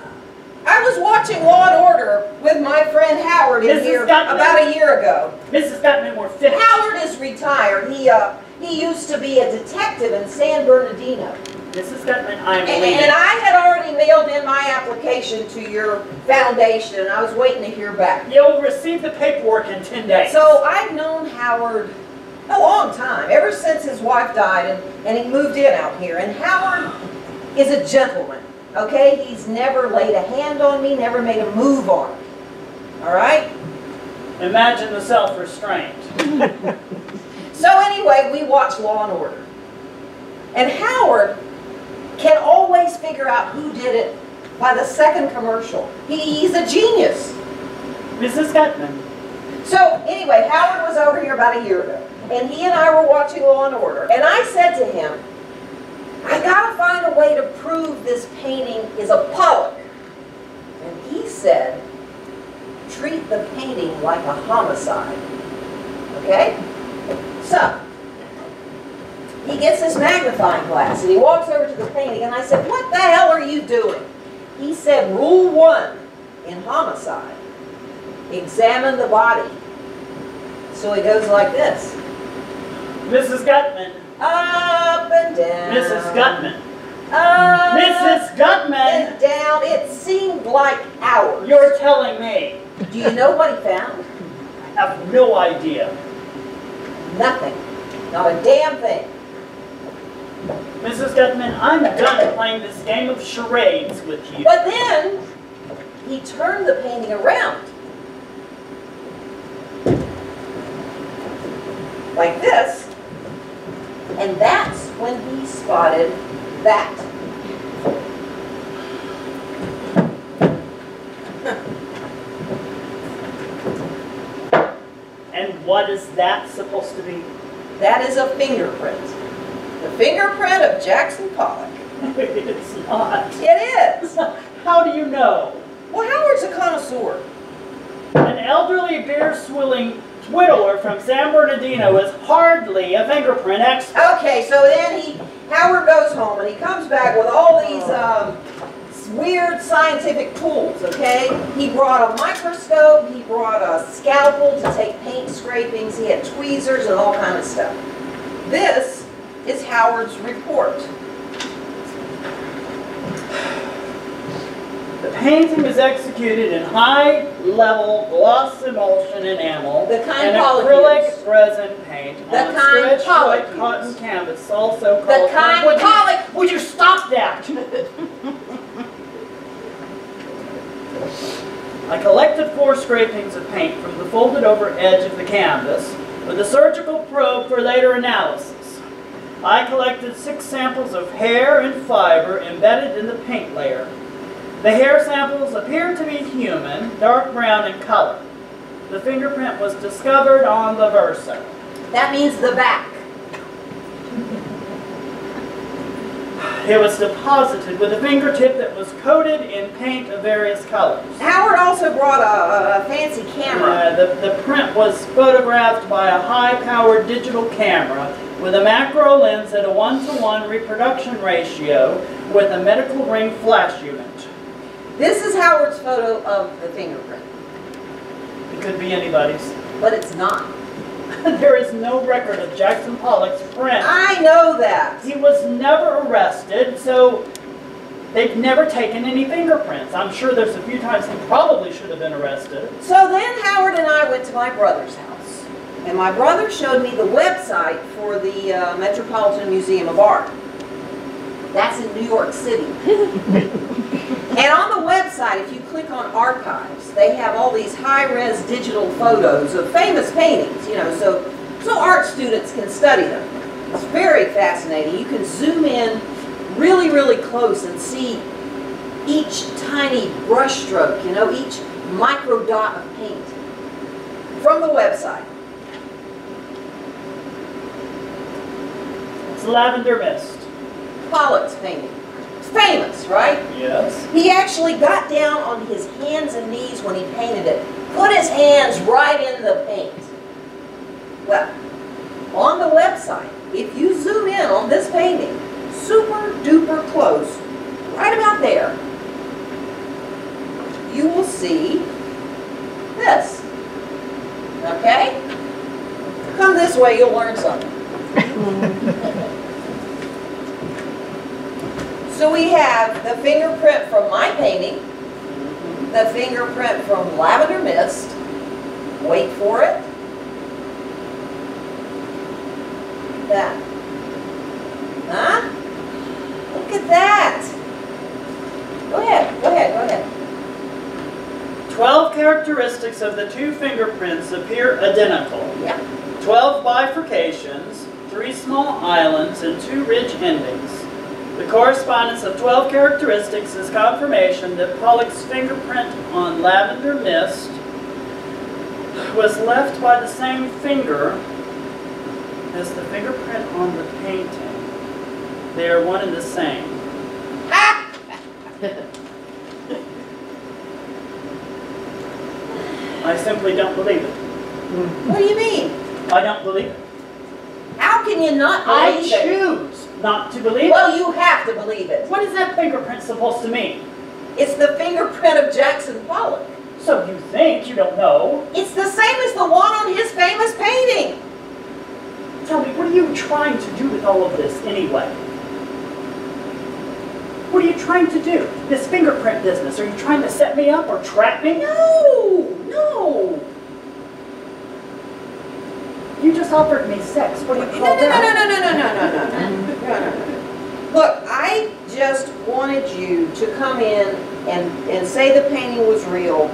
I was watching Law and Order with my friend Howard in Mrs. here about a year ago. Mrs. Gutman, we're finished. Howard is retired. He uh he used to be a detective in San Bernardino. Mrs. Gutman, I'm And, leaving. and I had already mailed in my application to your foundation and I was waiting to hear back. You'll receive the paperwork in 10 days. So I've known Howard a long time, ever since his wife died and, and he moved in out here. And Howard is a gentleman, okay? He's never laid a hand on me, never made a move on me. All right? Imagine the self-restraint. [laughs] So anyway, we watch Law and Order. And Howard can always figure out who did it by the second commercial. He, he's a genius. Mrs. Gutman, So anyway, Howard was over here about a year ago, and he and I were watching Law and Order, and I said to him, I gotta find a way to prove this painting is a Pollock. And he said, treat the painting like a homicide. Okay? So, he gets this magnifying glass and he walks over to the painting and I said, what the hell are you doing? He said, rule one in homicide, examine the body. So he goes like this, Mrs. Gutman, up and down. Mrs. Gutman, Uh, Mrs. Gutman, And down, it seemed like hours. you're telling me. Do you know what he found? I have no idea. Nothing. Not a damn thing. Mrs. Gutman, I'm done playing this game of charades with you. But then, he turned the painting around. Like this. And that's when he spotted that. And what is that supposed to be? That is a fingerprint. The fingerprint of Jackson Pollock. it's not. It is. [laughs] How do you know? Well, Howard's a connoisseur. An elderly beer-swilling twiddler from San Bernardino is hardly a fingerprint expert. Okay, so then he, Howard goes home and he comes back with all these um, weird scientific tools, okay? He brought a microscope, he brought a scalpel to take paint scrapings, he had tweezers and all kind of stuff. This is Howard's report. The painting is executed in high-level gloss emulsion enamel The kind and acrylic used. resin paint The on kind white cotton canvas, also The called. kind would you, would you stop that? [laughs] I collected four scrapings of paint from the folded over edge of the canvas with a surgical probe for later analysis. I collected six samples of hair and fiber embedded in the paint layer. The hair samples appeared to be human, dark brown in color. The fingerprint was discovered on the verso. that means the back. It was deposited with a fingertip that was coated in paint of various colors. Howard also brought a, a fancy camera. Uh, the, the print was photographed by a high-powered digital camera with a macro lens at a one-to-one reproduction ratio with a medical ring flash unit. This is Howard's photo of the fingerprint, It could be anybody's. but it's not. [laughs] there is no record of Jackson Pollock's print. I know that. He was never arrested, so they've never taken any fingerprints. I'm sure there's a few times he probably should have been arrested. So then Howard and I went to my brother's house. And my brother showed me the website for the uh, Metropolitan Museum of Art. That's in New York City. [laughs] and on the website, if you click on archives, they have all these high-res digital photos of famous paintings, you know, so, so art students can study them. It's very fascinating. You can zoom in really, really close and see each tiny brush stroke, you know, each micro dot of paint from the website. It's Lavender Mist. Pollock's painting. It's famous, right? Yes. He actually got down on his hands and knees when he painted it, put his hands right in the paint. Well, on the website, if you zoom in on this painting, super duper close, right about there, you will see this. Okay? Come this way, you'll learn something. [laughs] So we have the fingerprint from my painting, the fingerprint from Lavender Mist. Wait for it. That. Huh? Look at that. Go ahead, go ahead, go ahead. Twelve characteristics of the two fingerprints appear identical. Yeah. Twelve bifurcations, three small islands, and two ridge endings. The correspondence of 12 characteristics is confirmation that Pollock's fingerprint on lavender mist was left by the same finger as the fingerprint on the painting. They are one and the same. I simply don't believe it. What do you mean? I don't believe it. How can you not I believe it? choose not to believe it. Well, you have to believe it. What is that fingerprint supposed to mean? It's the fingerprint of Jackson Pollock. So you think you don't know. It's the same as the one on his famous painting. Tell me, what are you trying to do with all of this anyway? What are you trying to do? This fingerprint business, are you trying to set me up or trap me? No, no. You just offered me sex. What do you call no, no, that? no, no, no, no, no, no, no, no, no, no. Look, I just wanted you to come in and, and say the painting was real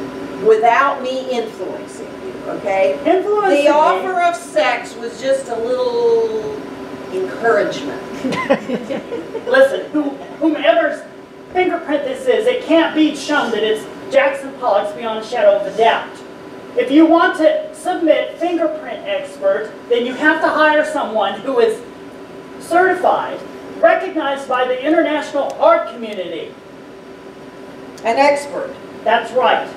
without me influencing you, okay? Influencing The offer of sex was just a little encouragement. [laughs] Listen, who, whomever's fingerprint this is, it can't be shown that it's Jackson Pollock's beyond a shadow of a doubt. If you want to submit fingerprint expert, then you have to hire someone who is certified, recognized by the international art community. An expert. That's right.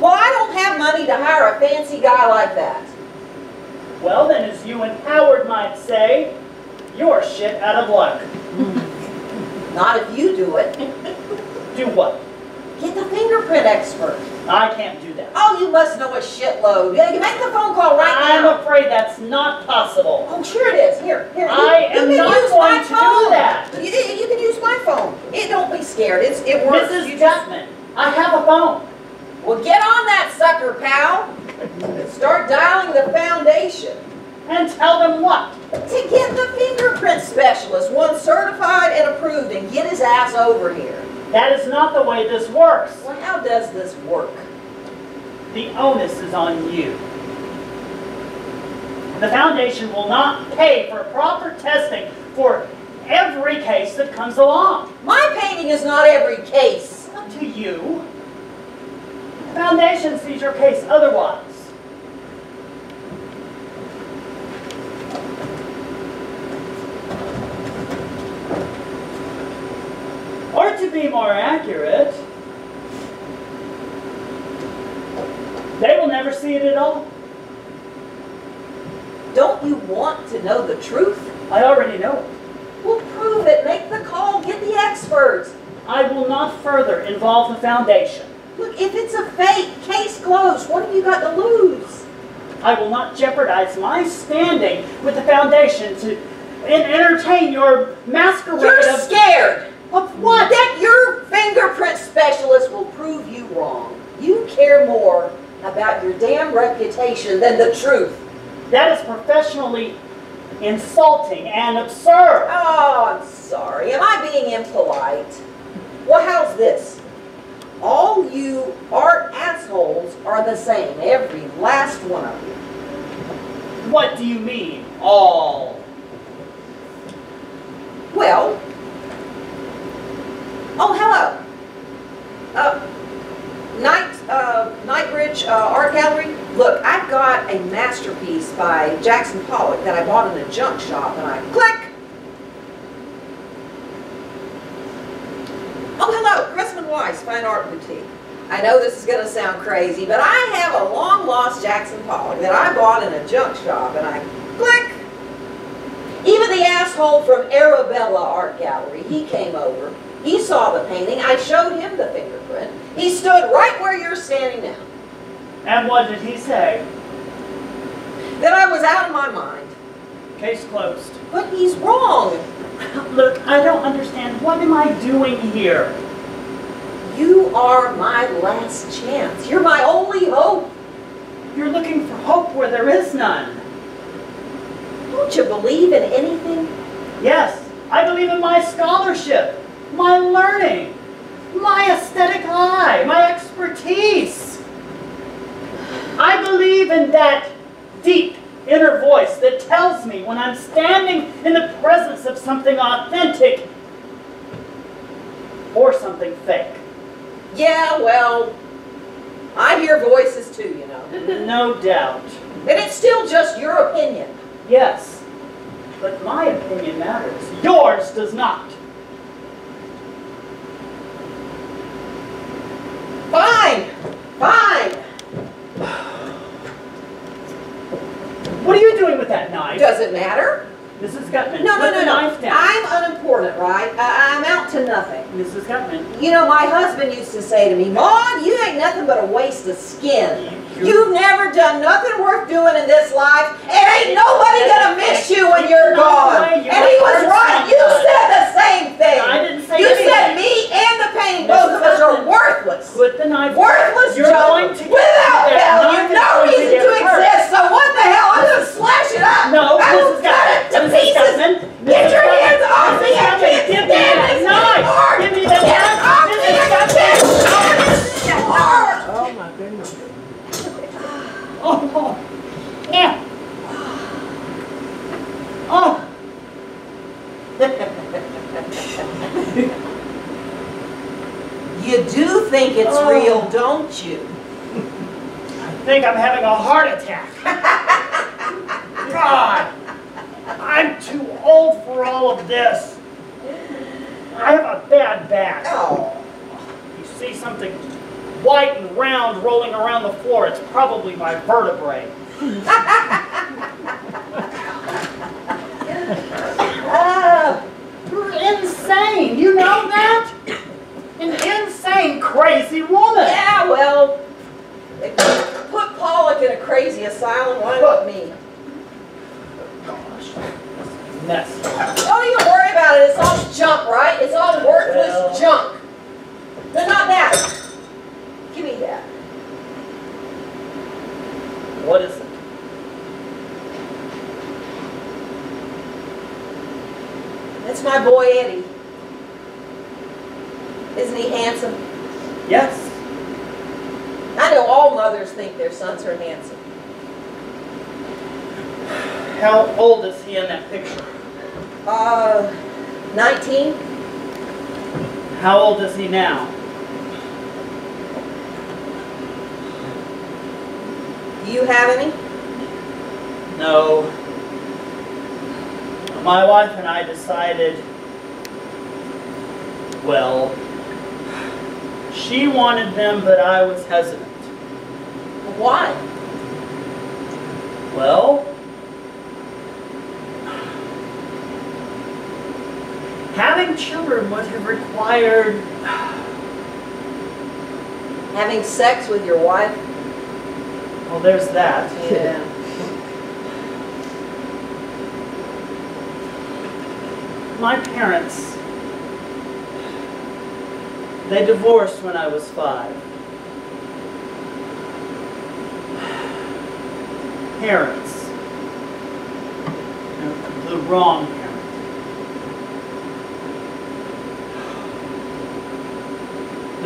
Well, I don't have money to hire a fancy guy like that. Well, then, as you and Howard might say, you're shit out of luck. Not if you do it. Do what? Get the fingerprint expert. I can't do that. Oh, you must know a shitload. Yeah, you make the phone call right now. I'm afraid that's not possible. Oh, sure it is. Here, here. I you am can not use going my to do phone. that. You, you can use my phone. It don't be scared. It's it works. Mrs. You I have a phone. well, get on that sucker, pal. Start dialing the foundation And tell them what? to get the fingerprint specialist, one certified and approved, and get his ass over here. That is not the way this works. Well, how does this work? The onus is on you. The foundation will not pay for proper testing for every case that comes along. My painting is not every case. Up to you. The foundation sees your case otherwise. Or to be more accurate, they will never see it at all. Don't you want to know the truth? I already know it. Well, prove it. Make the call. Get the experts. I will not further involve the foundation. Look, if it's a fake, case closed. What have you got to lose? I will not jeopardize my standing with the foundation to entertain your masquerade You're of, scared. Of what? That your fingerprint specialist will prove you wrong. You care more about your damn reputation than the truth. That is professionally insulting and absurd. Oh, I'm sorry. Am I being impolite? Well, how's this? All you art assholes are the same, every last one of you. What do you mean, all? Well, oh, hello. Uh, Night, uh, Nightbridge uh, Art Gallery. Look, I've got a masterpiece by Jackson Pollock that I bought in a junk shop, and I click. Oh, hello, Cressman Weiss Fine Art Boutique. I know this is going to sound crazy, but I have a long lost Jackson Pollock that I bought in a junk shop, and I click. Even the asshole from Arabella Art Gallery, he came over. He saw the painting. I showed him the fingerprint. He stood right where you're standing now. And what did he say? That I was out of my mind. Case closed. But he's wrong. [laughs] Look, I don't understand. What am I doing here? You are my last chance. You're my only hope. You're looking for hope where there is none. Don't you believe in anything? Yes, I believe in my scholarship, my learning, my aesthetic eye, my expertise. I believe in that deep inner voice that tells me when I'm standing in the presence of something authentic or something fake. Yeah, well, I hear voices too, you know. [laughs] No doubt. And it's still just your opinion. Yes, but my opinion matters. Yours does not. Fine, fine. What are you doing with that knife? Does it matter? Mrs. Gutman, No, no, put no, the no. knife down. I'm unimportant, right? I, I'm out to nothing. Mrs. Gutman, You know, my husband used to say to me, Maude, you ain't nothing but a waste of skin. You- You've never done nothing worth doing in this life, and ain't nobody gonna miss you when you're gone. And he was right. You said the same thing. I didn't say You said me and the painting, both of us are worthless. Put the knife. Worthless You're going to Without value, no reason to exist. So what the hell? Slash it up. No, I will cut it to Mrs. pieces. Get Mrs. your hands off me! I can't give me stand that this anymore. Give me that Get knife. off me! I can't stand this anymore. Oh my goodness. Oh. Yeah. Oh. You do think it's Oh. real, don't you? I think I'm having a heart attack. [laughs] God. I'm too old for all of this. I have a bad back. Oh. You see something white and round rolling around the floor, it's probably my vertebrae. Ah. [laughs] You're insane, you know that? An insane, crazy woman. Yeah, well, put Pollock in a crazy asylum, why not me? Mess. Don't even worry about it. It's all junk, right? It's all worthless Well. junk. But not that. Give me that. What is it? That's my boy Eddie. Isn't he handsome? Yes. I know all mothers think their sons are handsome. How old is he in that picture? Uh, 19? How old is he now? Do you have any? No. My wife and I decided, well, she wanted them, but I was hesitant. Why? Well, children would have required, Having sex with your wife? well, there's that. Yeah. [laughs] My parents, they divorced when I was five. [sighs] Parents. The wrong parents.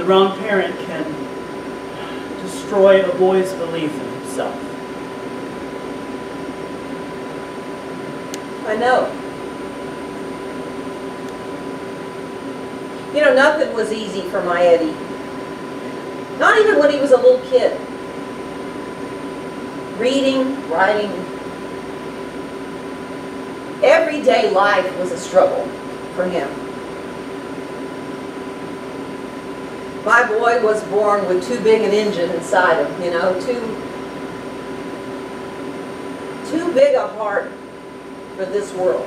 The wrong parent can destroy a boy's belief in himself. I know. You know, nothing was easy for my Eddie. Not even when he was a little kid. Reading, writing. Everyday life was a struggle for him. My boy was born with too big an engine inside him, you know, too, too big a heart for this world.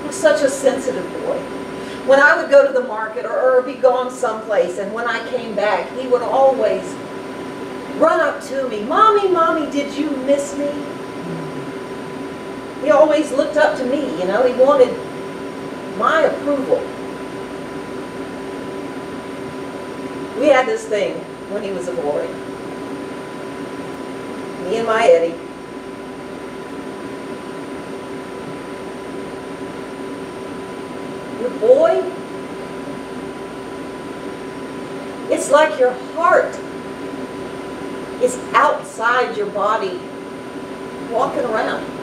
He was such a sensitive boy. When I would go to the market or, or be gone someplace, and when I came back, he would always run up to me, Mommy, Mommy, did you miss me? He always looked up to me, you know, he wanted my approval. We had this thing when he was a boy. Me and my Eddie. Your boy, it's like your heart is outside your body, walking around.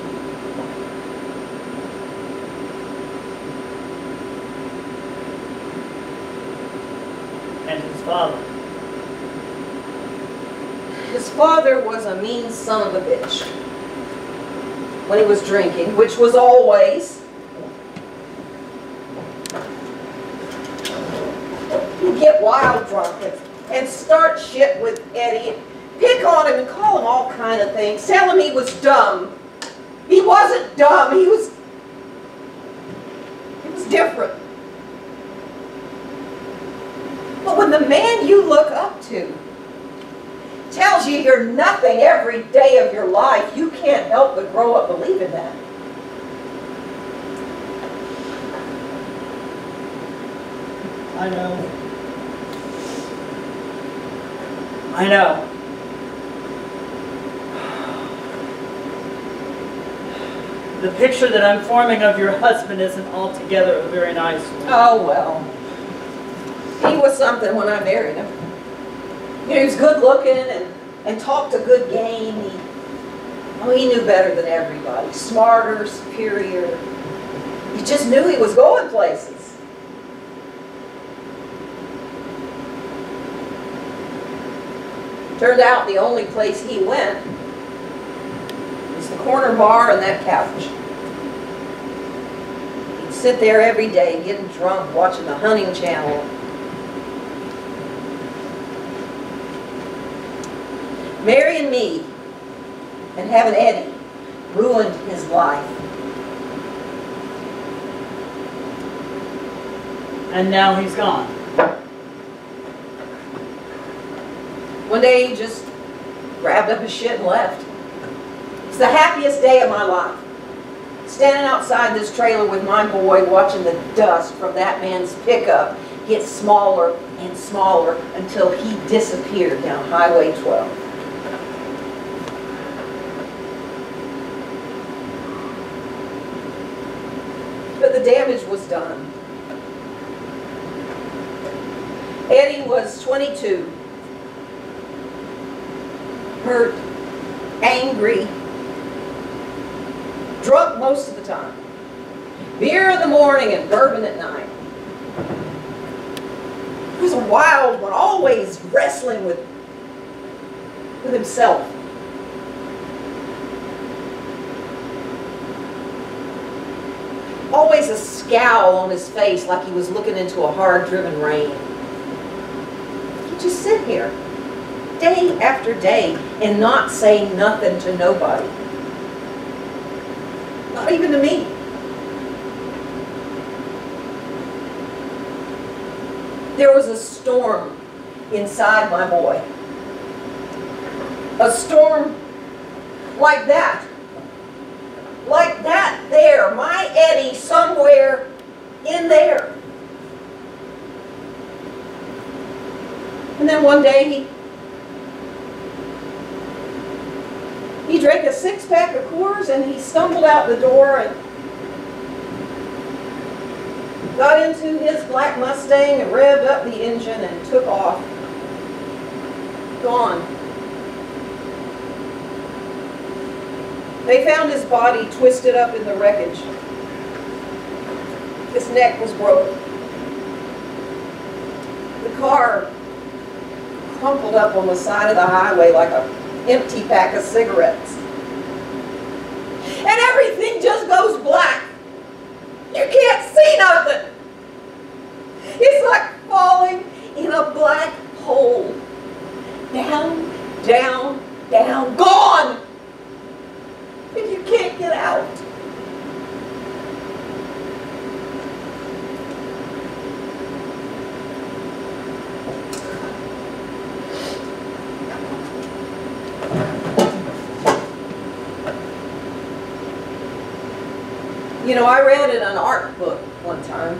Father. His father was a mean son of a bitch when he was drinking, which was always. He'd get wild drunk and, and start shit with Eddie, pick on him and call him all kind of things, tell him he was dumb. He wasn't dumb, he was, he was different. But when the man you look up to tells you you're nothing every day of your life, you can't help but grow up believing that. I know. I know. The picture that I'm forming of your husband isn't altogether a very nice one. Oh, well. He was something when I married him. You know, he was good looking and, and talked a good game. He, oh, he knew better than everybody. Smarter, superior. You just knew he was going places. Turned out the only place he went was the corner bar and that couch. He'd sit there every day getting drunk, watching the hunting channel. Marrying me and having Eddie ruined his life. And now he's gone. One day he just grabbed up his shit and left. It's the happiest day of my life. Standing outside this trailer with my boy watching the dust from that man's pickup get smaller and smaller until he disappeared down Highway 12. The damage was done. Eddie was 22 hurt, angry, drunk most of the time. Beer in the morning and bourbon at night. He was a wild one, always wrestling with, with himself. Always a scowl on his face like he was looking into a hard-driven rain. He'd just sit here day after day and not say nothing to nobody. Not even to me. There was a storm inside my boy. A storm like that. Like that there. My Eddie somewhere in there. And then one day he He drank a six pack of Coors and he stumbled out the door and got into his black Mustang and revved up the engine and took off. Gone. They found his body twisted up in the wreckage. His neck was broken. The car crumpled up on the side of the highway like a empty pack of cigarettes. And everything just goes black. You can't see nothing. It's like falling in a black hole. Down, down, down, gone. And you can't get out. You know, I read in an art book one time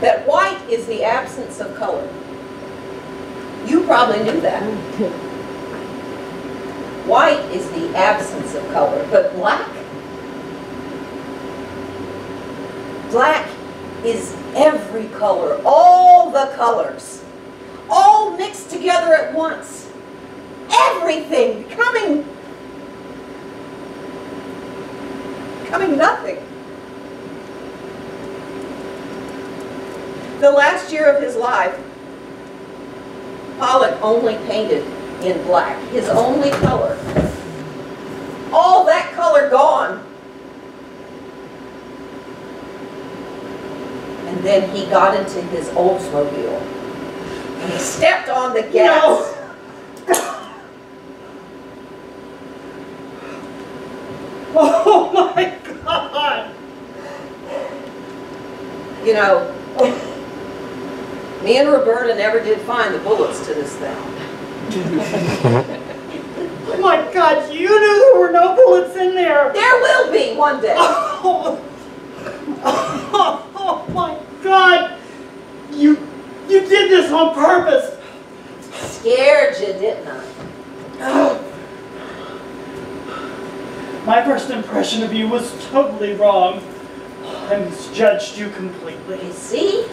that white is the absence of color. You probably knew that. [laughs] White is the absence of color, but black? Black is every color, all the colors, all mixed together at once. Everything becoming becoming nothing. The last year of his life, Pollock only painted in black, his only color. All that color gone. And then he got into his Oldsmobile. And he stepped on the gas. [coughs] Oh my God! You know, [laughs] me and Roberta never did find the bullets to this thing. Oh [laughs] my God, you knew there were no bullets in there! There will be one day. Oh, [laughs] oh, oh my God! You, you did this on purpose. Scared you, didn't I? [sighs] My first impression of you was totally wrong. I misjudged you completely. You see?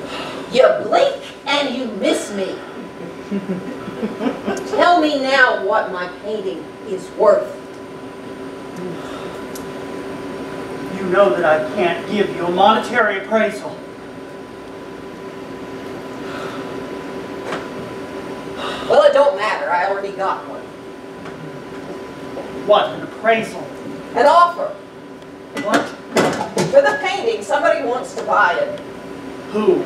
You blink and you miss me. [laughs] Tell me now what my painting is worth. You know that I can't give you a monetary appraisal. Well, it don't matter. I already got one. What, an appraisal? An offer What? for the painting. Somebody wants to buy it. Who?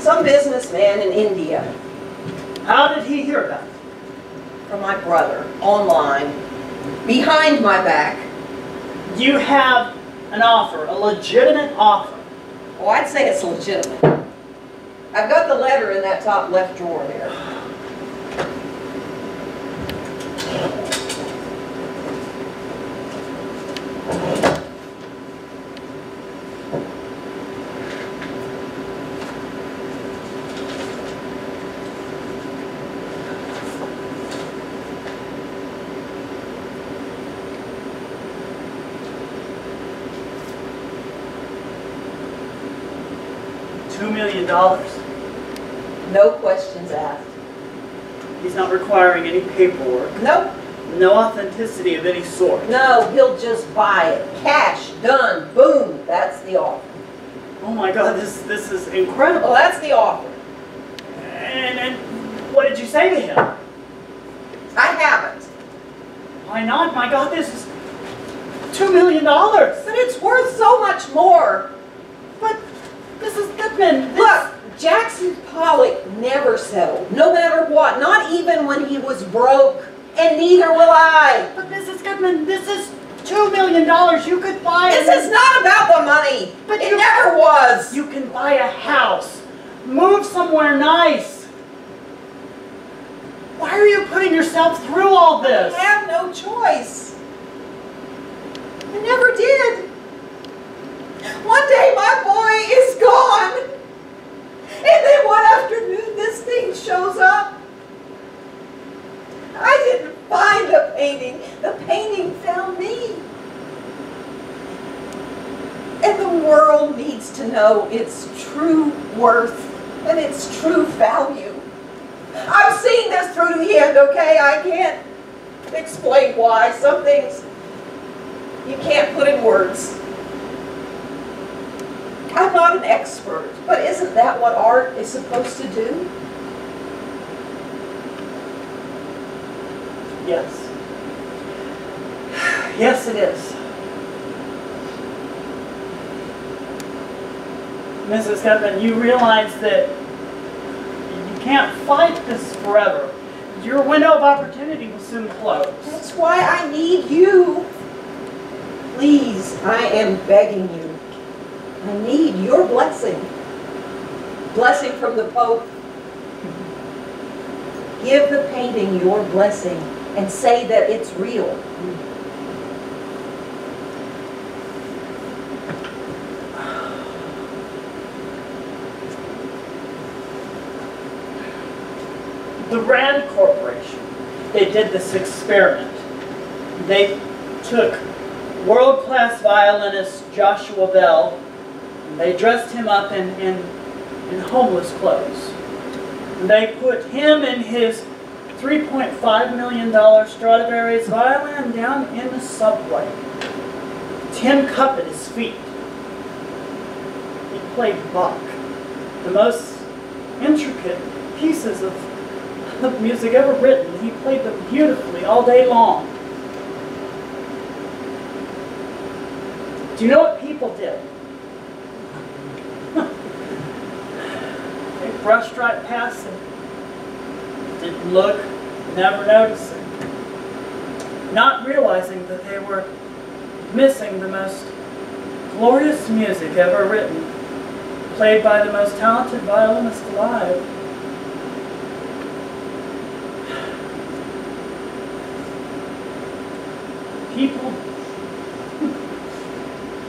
Some businessman in India. How did he hear about it? From my brother. Online. Behind my back. You have an offer, a legitimate offer. Oh, I'd say it's legitimate. I've got the letter in that top left drawer there. Two million dollars. No questions asked. He's not requiring any paperwork, Nope. no authenticity of any sort. No, he'll just buy it. Cash, done, boom. That's the offer. Oh my God, this this is Well, incredible. that's the offer. And, and what did you say to him? I haven't. Why not? My God, this is two million dollars. But it's worth so much more. But Mrs. Gutman, Look, Jackson Pollock never settled, no matter what, not even when he was broke. And neither will I. but Mrs. Gutman, this is two million dollars. You could buy. This is not about the money. But it you- never was. You can buy a house, move somewhere nice. Why are you putting yourself through all this? I have no choice. I never did. One day my boy is gone. And then one afternoon this thing shows up. I didn't find the painting. The painting found me. And the world needs to know its true worth and its true value. I've seen this through to the end, okay? I can't explain why. Some things you can't put in words. I'm not an expert, but isn't that what art is supposed to do? Yes. [sighs] Yes, it is. Mrs. Gutman, you realize that you can't fight this forever. Your window of opportunity will soon close. That's why I need you. Please, I am begging you. I need your blessing. Blessing from the Pope. Give the painting your blessing and say that it's real. They did this experiment. They took world-class violinist Joshua Bell, they dressed him up in, in, in homeless clothes. And they put him and his $3.5 million Stradivarius violin down in the subway. Tin cup at his feet. He played Bach, the most intricate pieces of of music ever written. He played them beautifully all day long. Do you know what people did? [laughs] they brushed right past him. Didn't look, never noticing. Not realizing that they were missing the most glorious music ever written, played by the most talented violinist alive. People,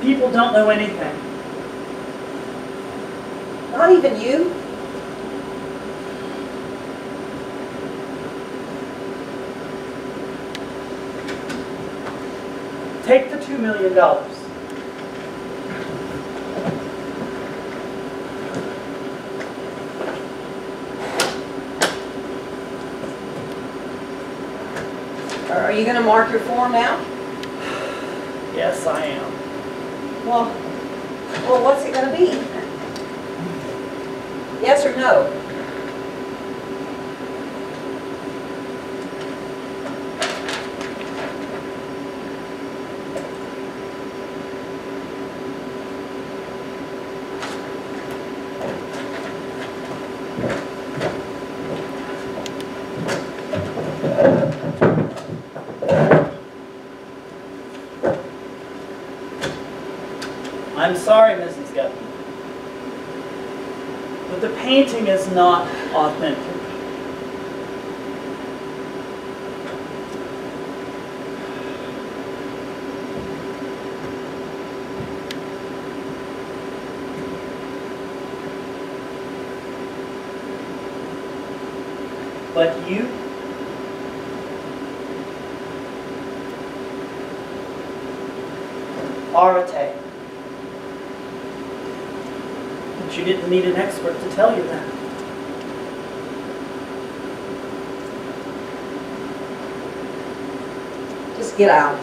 people don't know anything. Not even you? Take the $2 million. Are are you gonna mark your form now? Yes, I am. Well, well, what's it gonna be? Yes or no? I'm sorry, Mrs. Gutman. But the painting is not authentic. But you are a tale. But you didn't need an expert to tell you that. Just get out. Get out!